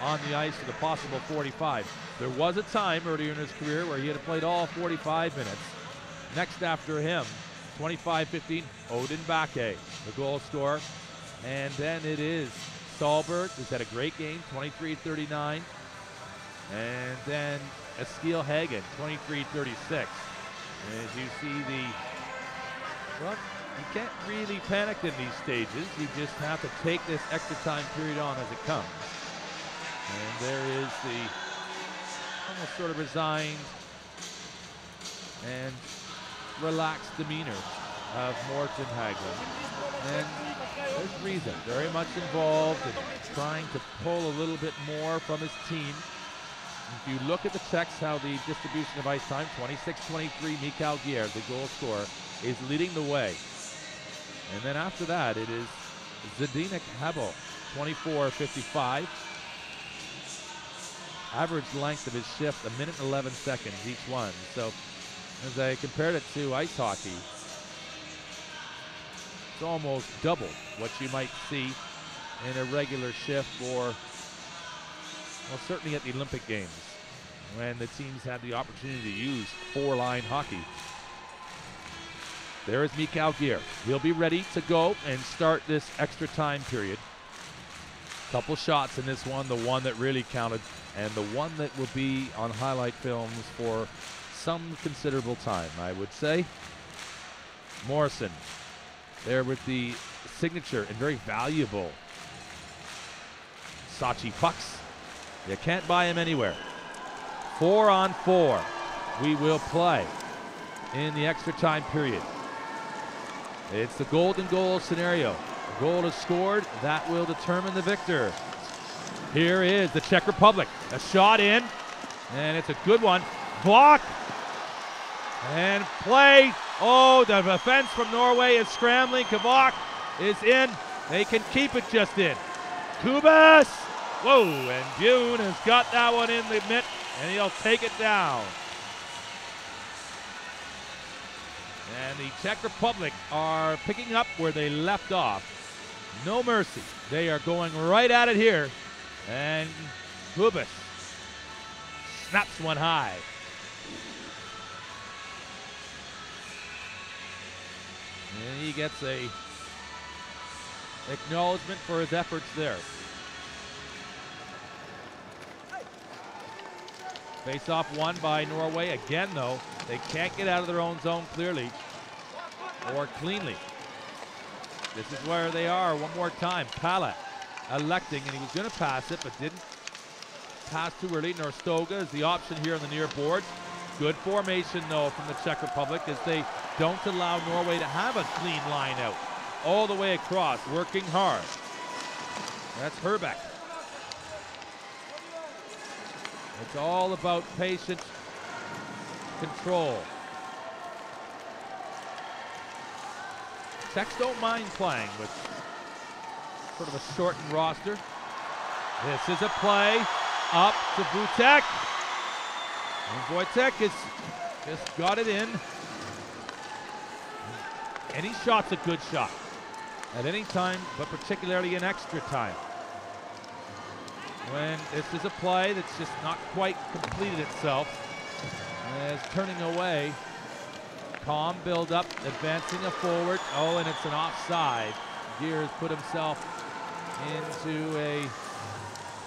[SPEAKER 1] on the ice to the possible 45. There was a time earlier in his career where he had played all 45 minutes. Next after him, 25-15, Audun Bakke, the goal scorer. And then it is Solberg, who's had a great game, 23-39. And then Eskil Hagen, 23-36. As you see the, well, you can't really panic in these stages. You just have to take this extra time period on as it comes. And there is the almost sort of resigned and relaxed demeanor of Morten Haglund. And there's reason, very much involved in trying to pull a little bit more from his team. If you look at the Czechs, how the distribution of ice time, 26-23, Mikal Geier, the goal scorer, is leading the way. And then after that, it is Zdenek Hebel, 24-55. Average length of his shift, a minute and 11 seconds each one. So as I compared it to ice hockey, it's almost double what you might see in a regular shift or, well, certainly at the Olympic Games when the teams had the opportunity to use four-line hockey. There is Mikal Geier. He'll be ready to go and start this extra time period. Couple shots in this one, the one that really counted, and the one that will be on highlight films for some considerable time, I would say. Morrison there with the signature and very valuable Sochi pucks. You can't buy him anywhere. Four on four. We will play in the extra time period. It's the golden goal scenario. A goal is scored, that will determine the victor. Here is the Czech Republic. A shot in, and it's a good one. Block, and play. Oh, the defense from Norway is scrambling. Kavak is in. They can keep it just in. Kubas. Whoa, and Buen has got that one in the mitt, and he'll take it down. And the Czech Republic are picking up where they left off. No mercy. They are going right at it here. And Kubas snaps one high. And he gets a acknowledgement for his efforts there. Face off won by Norway. Again, though, they can't get out of their own zone clearly or cleanly. This is where they are one more time. Palat electing, and he was going to pass it, but didn't pass too early. Nordstoga is the option here on the near board. Good formation, though, from the Czech Republic as they don't allow Norway to have a clean line out. All the way across, working hard. That's Herbeck. It's all about patient control. Czechs don't mind playing with sort of a shortened roster. This is a play up to Wojtek. And Wojtek has just got it in. Any shot's a good shot at any time, but particularly in extra time. When this is a play that's just not quite completed itself, as turning away, calm build up, advancing a forward. Oh, and it's an offside. Geier's put himself into a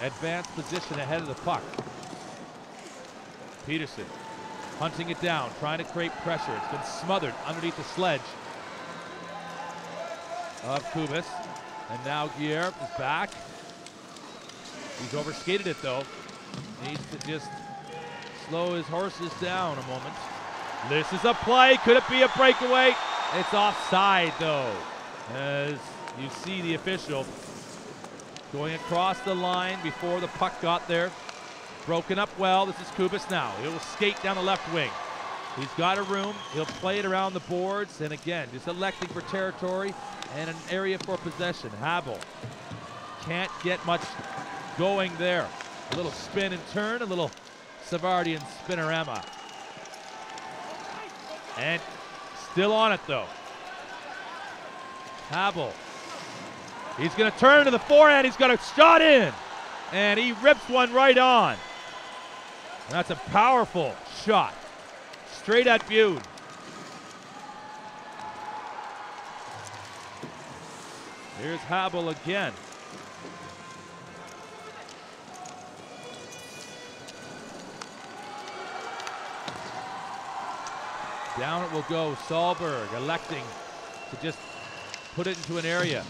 [SPEAKER 1] advanced position ahead of the puck. Pedersen hunting it down, trying to create pressure. It's been smothered underneath the sledge of Kubas. And now Geier is back. He's overskated it though. Needs to just slow his horses down a moment. This is a play. Could it be a breakaway? It's offside, though. As you see the official going across the line before the puck got there. Broken up well. This is Kubas now. He'll skate down the left wing. He's got a room. He'll play it around the boards. And again, just electing for territory and an area for possession. Habel can't get much going there. A little spin and turn, a little Savardian spinorama. And still on it though. Habel. He's going to turn to the forehand. He's got a shot in. And he rips one right on. That's a powerful shot. Straight at Buen. Here's Habel again. Down it will go. Solberg electing to just put it into an area.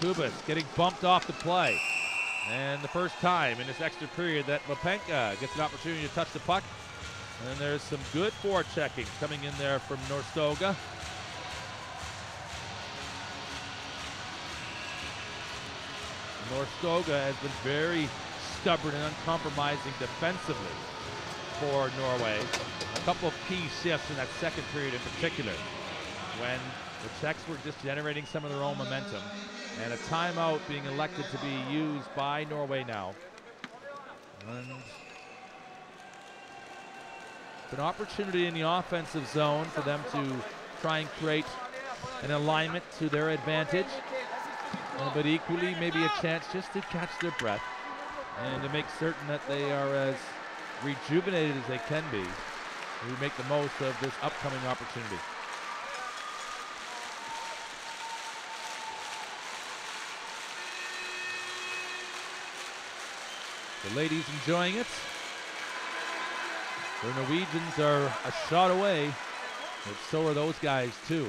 [SPEAKER 1] Kubas getting bumped off the play. And the first time in this extra period that Vapenka gets an opportunity to touch the puck. And there's some good forechecking coming in there from Nordstoga. Nordstoga has been very stubborn and uncompromising defensively for Norway. A couple of key shifts in that second period in particular when the Czechs were just generating some of their own momentum and a timeout being elected to be used by Norway now. And an opportunity in the offensive zone for them to try and create an alignment to their advantage. Uh, but equally, maybe a chance just to catch their breath and to make certain that they are as rejuvenated as they can be to make the most of this upcoming opportunity. The ladies enjoying it. The Norwegians are a shot away, but so are those guys too,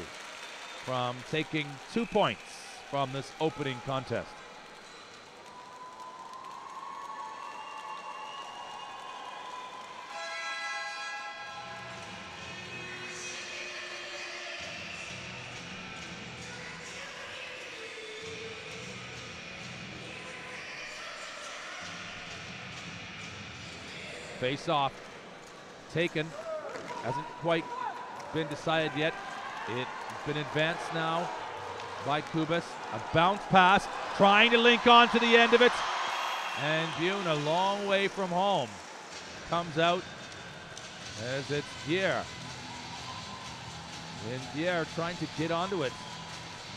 [SPEAKER 1] from taking two points from this opening contest. Face off. Taken. Hasn't quite been decided yet. It's been advanced now by Kubas. A bounce pass. Trying to link on to the end of it. And Buen a long way from home. Comes out as it's Geier. And Geier trying to get onto it.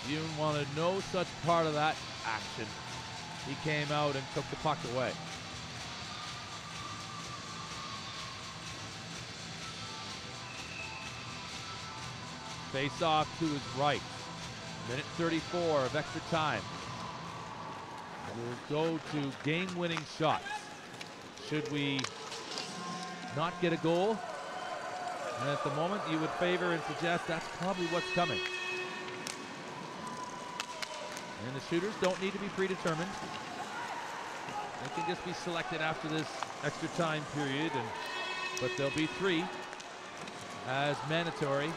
[SPEAKER 1] Buen wanted no such part of that action. He came out and took the puck away. Face off to his right. Minute 34 of extra time. We'll go to game winning shots. Should we not get a goal? And at the moment, you would favor and suggest that's probably what's coming. And the shooters don't need to be predetermined. They can just be selected after this extra time period, and but there'll be three as mandatory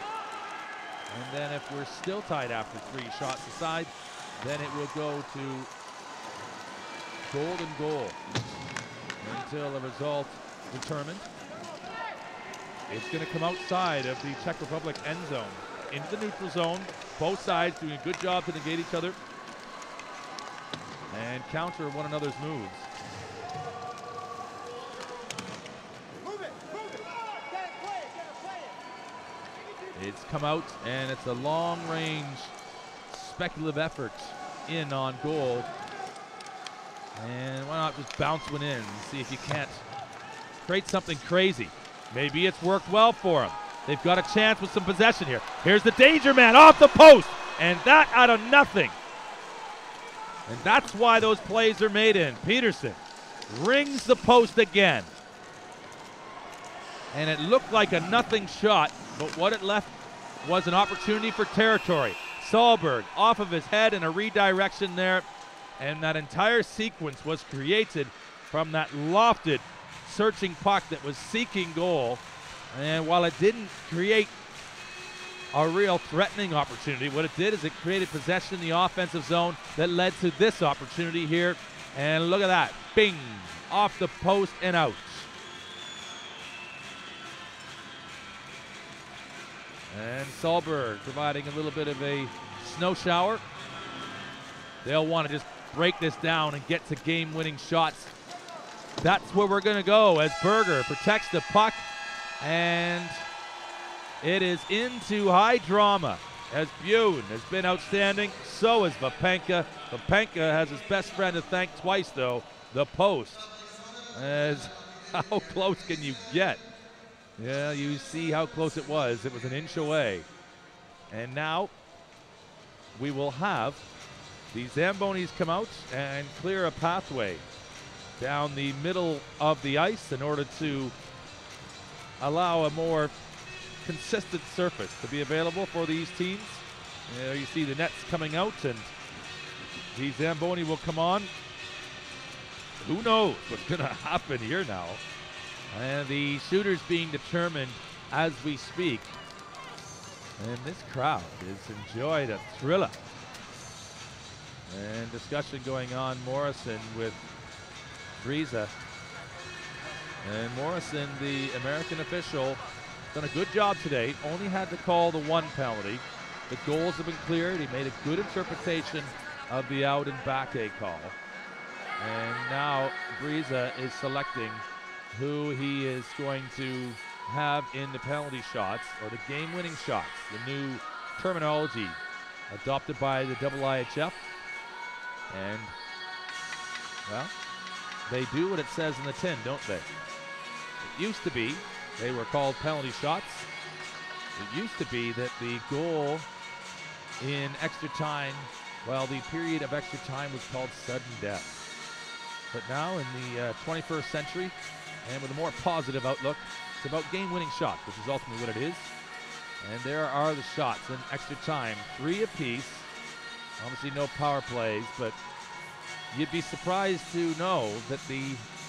[SPEAKER 1] and then if we're still tied after three shots aside, then it will go to golden goal until a result determined. It's going to come outside of the Czech Republic end zone into the neutral zone. Both sides doing a good job to negate each other and counter one another's moves. It's come out, and it's a long range speculative effort in on goal. And why not just bounce one in and see if you can't create something crazy. Maybe it's worked well for them. They've got a chance with some possession here. Here's the danger man off the post, and that out of nothing. And that's why those plays are made in. Pedersen rings the post again. And it looked like a nothing shot, but what it left was an opportunity for territory. Solberg off of his head in a redirection there, and that entire sequence was created from that lofted searching puck that was seeking goal. And while it didn't create a real threatening opportunity, what it did is it created possession in the offensive zone that led to this opportunity here. And look at that. Bing! Off the post and out. And Solberg providing a little bit of a snow shower. They'll want to just break this down and get to game winning shots. That's where we're going to go as Berger protects the puck. And it is into high drama as Buen has been outstanding. So is Vapenka. Vapenka has his best friend to thank twice, though the post. As how close can you get? Yeah, you see how close it was. It was an inch away. And now we will have the Zambonis come out and clear a pathway down the middle of the ice in order to allow a more consistent surface to be available for these teams. You, know, you see the nets coming out and the Zamboni will come on. Who knows what's going to happen here now? And the shooters being determined as we speak. And this crowd is enjoyed a thriller. And discussion going on Morrison with Briza. And Morrison, the American official, done a good job today. Only had to call the one penalty. The goals have been cleared. He made a good interpretation of the out and back A call. And now Briza is selecting who he is going to have in the penalty shots or the game winning shots, the new terminology adopted by the IIHF. And, well, they do what it says in the tin, don't they? It used to be they were called penalty shots. It used to be that the goal in extra time, well, the period of extra time was called sudden death. But now in the uh, 21st century, and with a more positive outlook, it's about game-winning shots, which is ultimately what it is. And there are the shots in extra time, three apiece. Obviously, no power plays, but you'd be surprised to know that the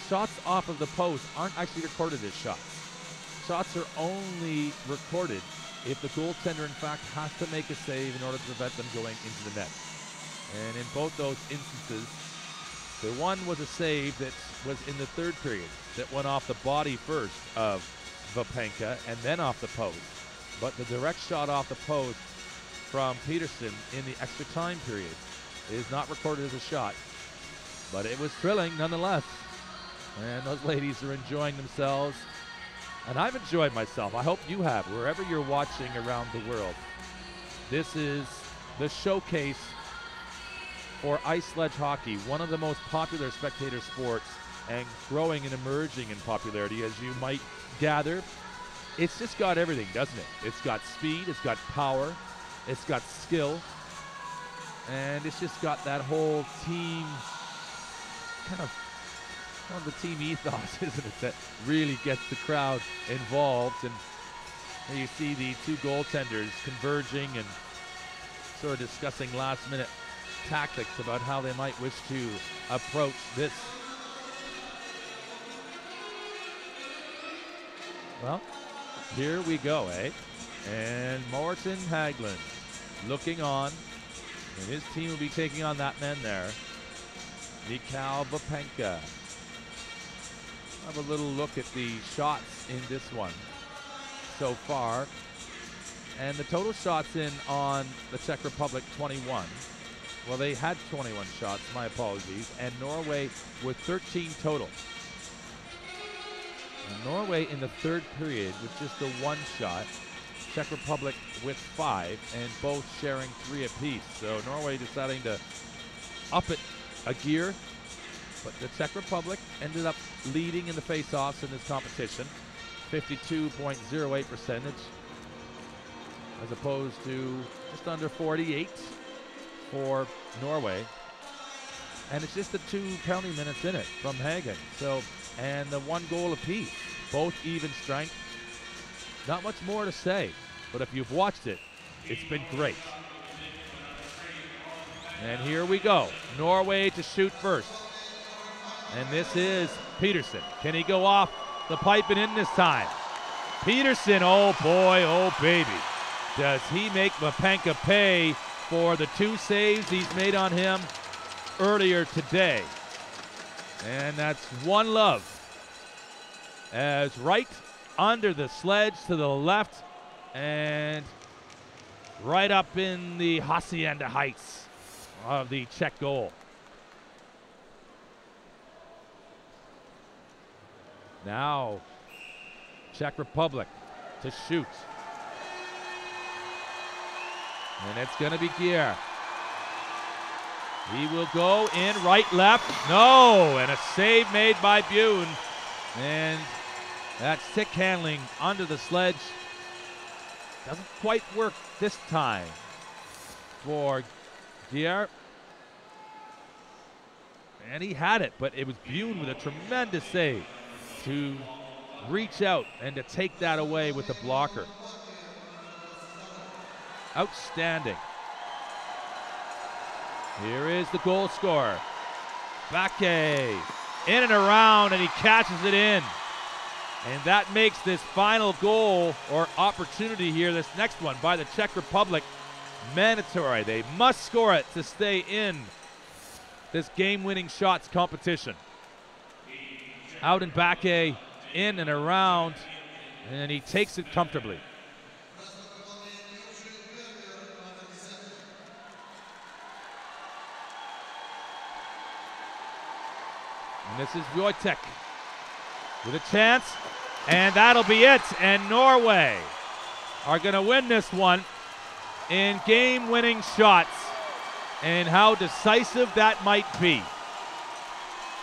[SPEAKER 1] shots off of the post aren't actually recorded as shots. Shots are only recorded if the goaltender, in fact, has to make a save in order to prevent them going into the net. And in both those instances, the one was a save that was in the third period that went off the body first of Vapenka and then off the post. But the direct shot off the post from Pedersen in the extra time period is not recorded as a shot. But it was thrilling nonetheless. And those ladies are enjoying themselves. And I've enjoyed myself. I hope you have, wherever you're watching around the world. This is the showcase for ice sledge hockey, one of the most popular spectator sports and growing and emerging in popularity, as you might gather. It's just got everything, doesn't it? It's got speed, it's got power, it's got skill, and it's just got that whole team kind of of the team ethos, isn't it, that really gets the crowd involved. And you see the two goaltenders converging and sort of discussing last minute tactics about how they might wish to approach this. Well, here we go, eh? And Morton Haglund looking on. And his team will be taking on that man there. Mikhail Vapenka. Have a little look at the shots in this one so far. And the total shots in on the Czech Republic 21. Well, they had 21 shots, my apologies, and Norway with 13 total. Norway in the third period with just the one shot. Czech Republic with five, and both sharing three apiece. So Norway deciding to up it a gear, but the Czech Republic ended up leading in the face-offs in this competition, 52.08 percentage, as opposed to just under 48 for Norway. And it's just the two penalty minutes in it from Hagen. So, and the one goal apiece, both even strength. Not much more to say, but if you've watched it, it's been great. And here we go. Norway to shoot first. And this is Pedersen. Can he go off the pipe and in this time? Pedersen, oh boy, oh baby. Does he make Vapenka pay for the two saves he's made on him earlier today? And that's one love. As right under the sledge to the left and right up in the Hacienda Heights of the Czech goal. Now, Czech Republic to shoot. And it's going to be Geier. He will go in right, left. No! And a save made by Buen. And that stick handling under the sledge doesn't quite work this time for Geier. And he had it, but it was Buen with a tremendous save to reach out and to take that away with the blocker. Outstanding. Here is the goal scorer. Bakke in and around, and he catches it in. And that makes this final goal or opportunity here, this next one by the Czech Republic, mandatory. They must score it to stay in this game winning shots competition. Out and Bakke in and around, and he takes it comfortably. And this is Wojtek with a chance, and that'll be it. And Norway are going to win this one in game winning shots. And how decisive that might be.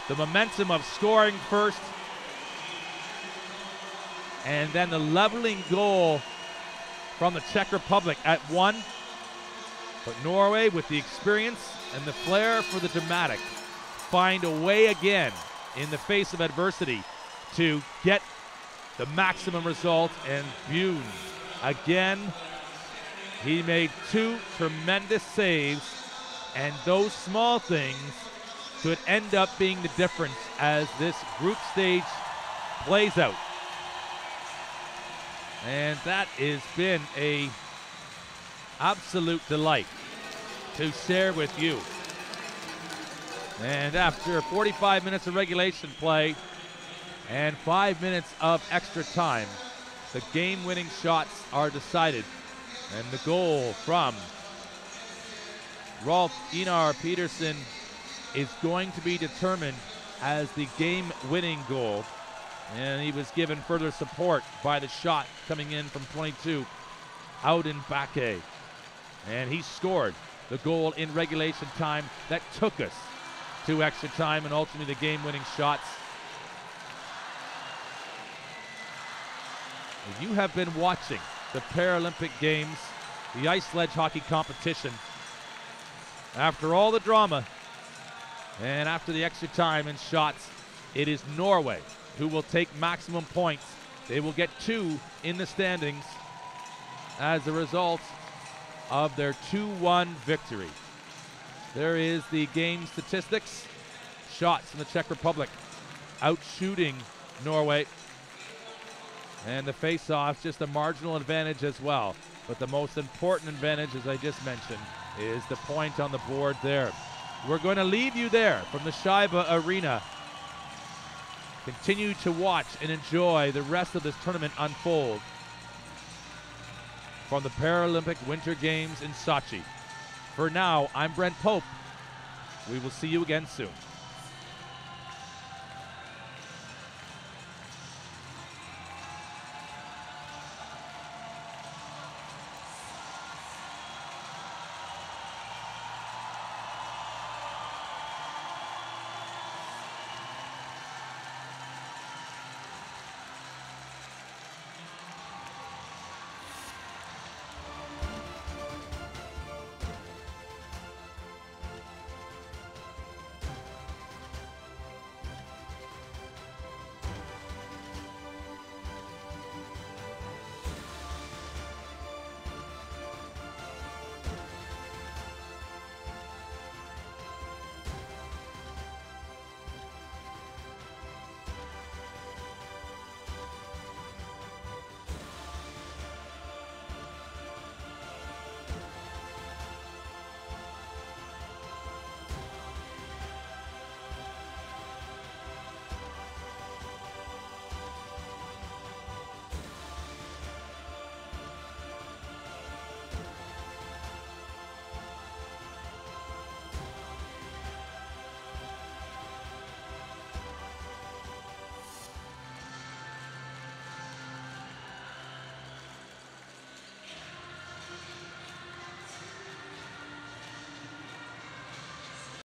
[SPEAKER 1] The momentum of scoring first, and then the leveling goal from the Czech Republic at one. But Norway, with the experience and the flair for the dramatic, find a way again in the face of adversity to get the maximum result. And Buen, again, he made two tremendous saves, and those small things could end up being the difference as this group stage plays out. And that has been a absolute delight to share with you. And after 45 minutes of regulation play and five minutes of extra time, the game winning shots are decided. And the goal from Rolf Einar Pedersen is going to be determined as the game winning goal. And he was given further support by the shot coming in from 22 out in Bakke. And he scored the goal in regulation time that took us to extra time and ultimately the game winning shots. You have been watching the Paralympic Games, the ice sledge hockey competition. After all the drama and after the extra time and shots, it is Norway who will take maximum points. They will get two in the standings as a result of their 2 1 victory. There is the game statistics. Shots in the Czech Republic out shooting Norway. And the face off, just a marginal advantage as well. But the most important advantage, as I just mentioned, is the point on the board there. We're going to leave you there from the Shayba Arena. Continue to watch and enjoy the rest of this tournament unfold from the Paralympic Winter Games in Sochi. For now, I'm Brent Pope. We will see you again soon.